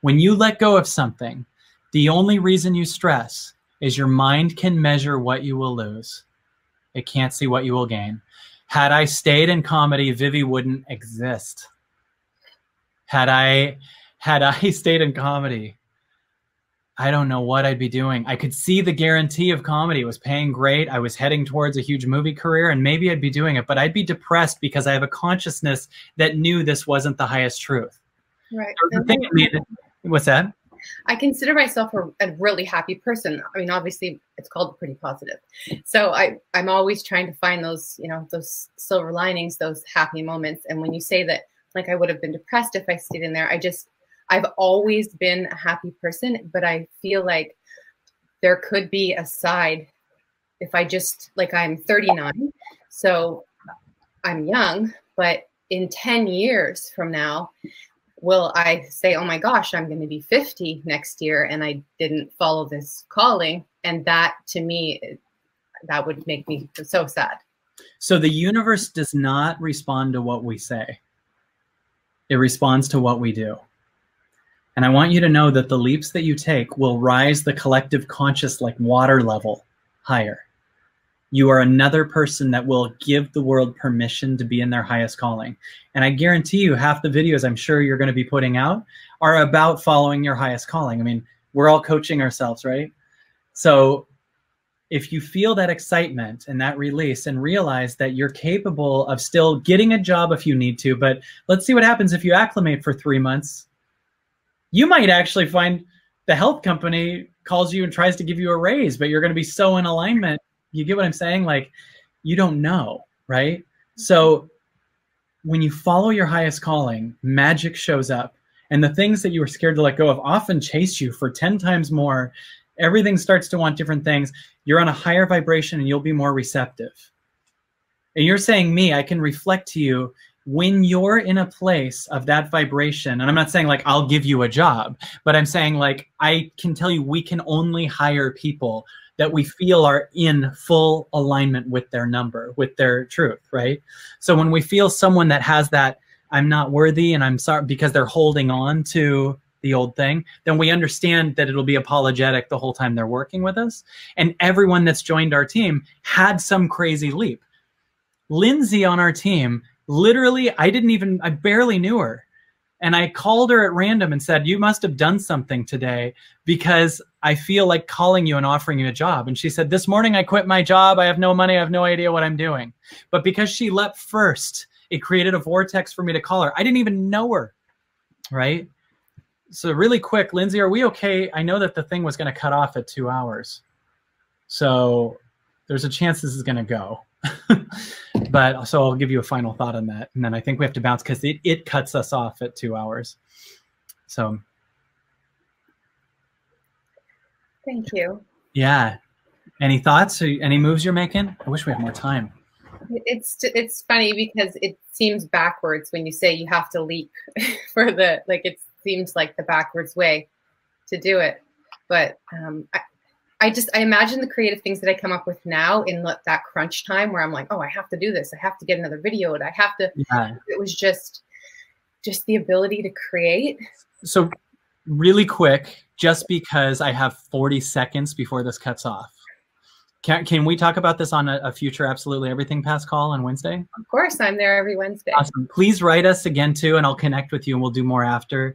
When you let go of something, the only reason you stress is your mind can measure what you will lose. It can't see what you will gain. Had I stayed in comedy, Vivi wouldn't exist. Had I had I stayed in comedy, I don't know what I'd be doing. I could see the guarantee of comedy. It was paying great. I was heading towards a huge movie career, and maybe I'd be doing it, but I'd be depressed because I have a consciousness that knew this wasn't the highest truth. Right. So the thing that made it, what's that? I consider myself a, a, really happy person. I mean, obviously, it's called pretty positive. So I, I'm always trying to find those, you know, those silver linings, those happy moments. And when you say that, like, I would have been depressed if I stayed in there, I just, I've always been a happy person, but I feel like there could be a side if I just, like, I'm 39. So I'm young, but in 10 years from now, will I say, oh my gosh, I'm going to be 50 next year and I didn't follow this calling? And that to me, that would make me so sad. So the universe does not respond to what we say, it responds to what we do. And I want you to know that the leaps that you take will rise the collective conscious like water level higher you are another person that will give the world permission to be in their highest calling. And I guarantee you, half the videos I'm sure you're going to be putting out are about following your highest calling. I mean, we're all coaching ourselves, right? So if you feel that excitement and that release and realize that you're capable of still getting a job if you need to, but let's see what happens if you acclimate for three months. You might actually find the health company calls you and tries to give you a raise, but you're going to be so in alignment you get what I'm saying? Like, you don't know, right? So when you follow your highest calling, magic shows up. And the things that you were scared to let go of often chase you for 10 times more. Everything starts to want different things. You're on a higher vibration and you'll be more receptive. And you're saying, me, I can reflect to you when you're in a place of that vibration. And I'm not saying like I'll give you a job, but I'm saying like I can tell you we can only hire people that we feel are in full alignment with their number, with their truth, right? So when we feel someone that has that, I'm not worthy and I'm sorry because they're holding on to the old thing, then we understand that it'll be apologetic the whole time they're working with us. And everyone that's joined our team had some crazy leap. Lindsay on our team, literally, I didn't even, I barely knew her. And I called her at random and said, You must have done something today because I feel like calling you and offering you a job. And she said, This morning I quit my job. I have no money. I have no idea what I'm doing. But because she leapt first, it created a vortex for me to call her. I didn't even know her. Right. So, really quick, Lindsay, are we okay? I know that the thing was going to cut off at two hours. So, there's a chance this is going to go. but so I'll give you a final thought on that. And then I think we have to bounce because it, it cuts us off at two hours. So thank you. Yeah. Any thoughts? Any moves you're making? I wish we had more time. It's it's funny because it seems backwards when you say you have to leap for the like it seems like the backwards way to do it. But um, I, I just I imagine the creative things that I come up with now in that crunch time where I'm like, oh, I have to do this. I have to get another video. And I have to. Yeah. It was just just the ability to create. So, really quick, just because I have 40 seconds before this cuts off. Can, can we talk about this on a, a, future Absolutely Everything Pass call on Wednesday? Of course, I'm there every Wednesday. Awesome. Please write us again too, and I'll connect with you and we'll do more after.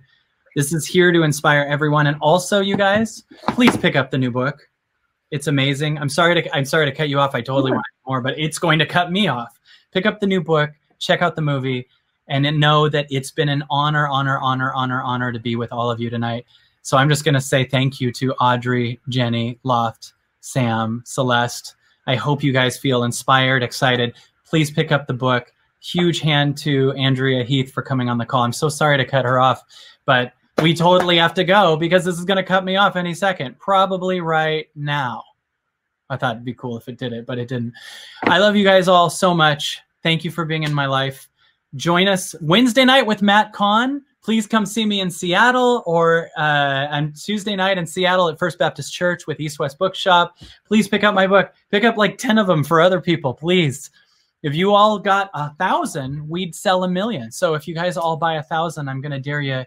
This is here to inspire everyone. And also, you guys, please pick up the new book. It's amazing. I'm sorry to I'm sorry to cut you off. I totally want more, but it's going to cut me off. Pick up the new book, check out the movie, and know that it's been an honor, honor, honor, honor, honor to be with all of you tonight. So I'm just going to say thank you to Audrey, Jenny, Loft, Sam, Celeste. I hope you guys feel inspired, excited. Please pick up the book. Huge hand to Andrea Heath for coming on the call. I'm so sorry to cut her off, but we totally have to go because this is going to cut me off any second, probably right now. I thought it'd be cool if it did it, but it didn't. I love you guys all so much. Thank you for being in my life. Join us Wednesday night with Matt Kahn. Please come see me in Seattle or uh, on Tuesday night in Seattle at First Baptist Church with East West Bookshop. Please pick up my book. Pick up like 10 of them for other people, please. If you all got a thousand, we'd sell a million. So if you guys all buy a thousand, I'm going to dare you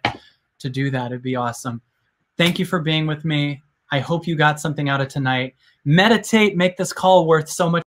to do that. It'd be awesome. Thank you for being with me. I hope you got something out of tonight. Meditate, make this call worth so much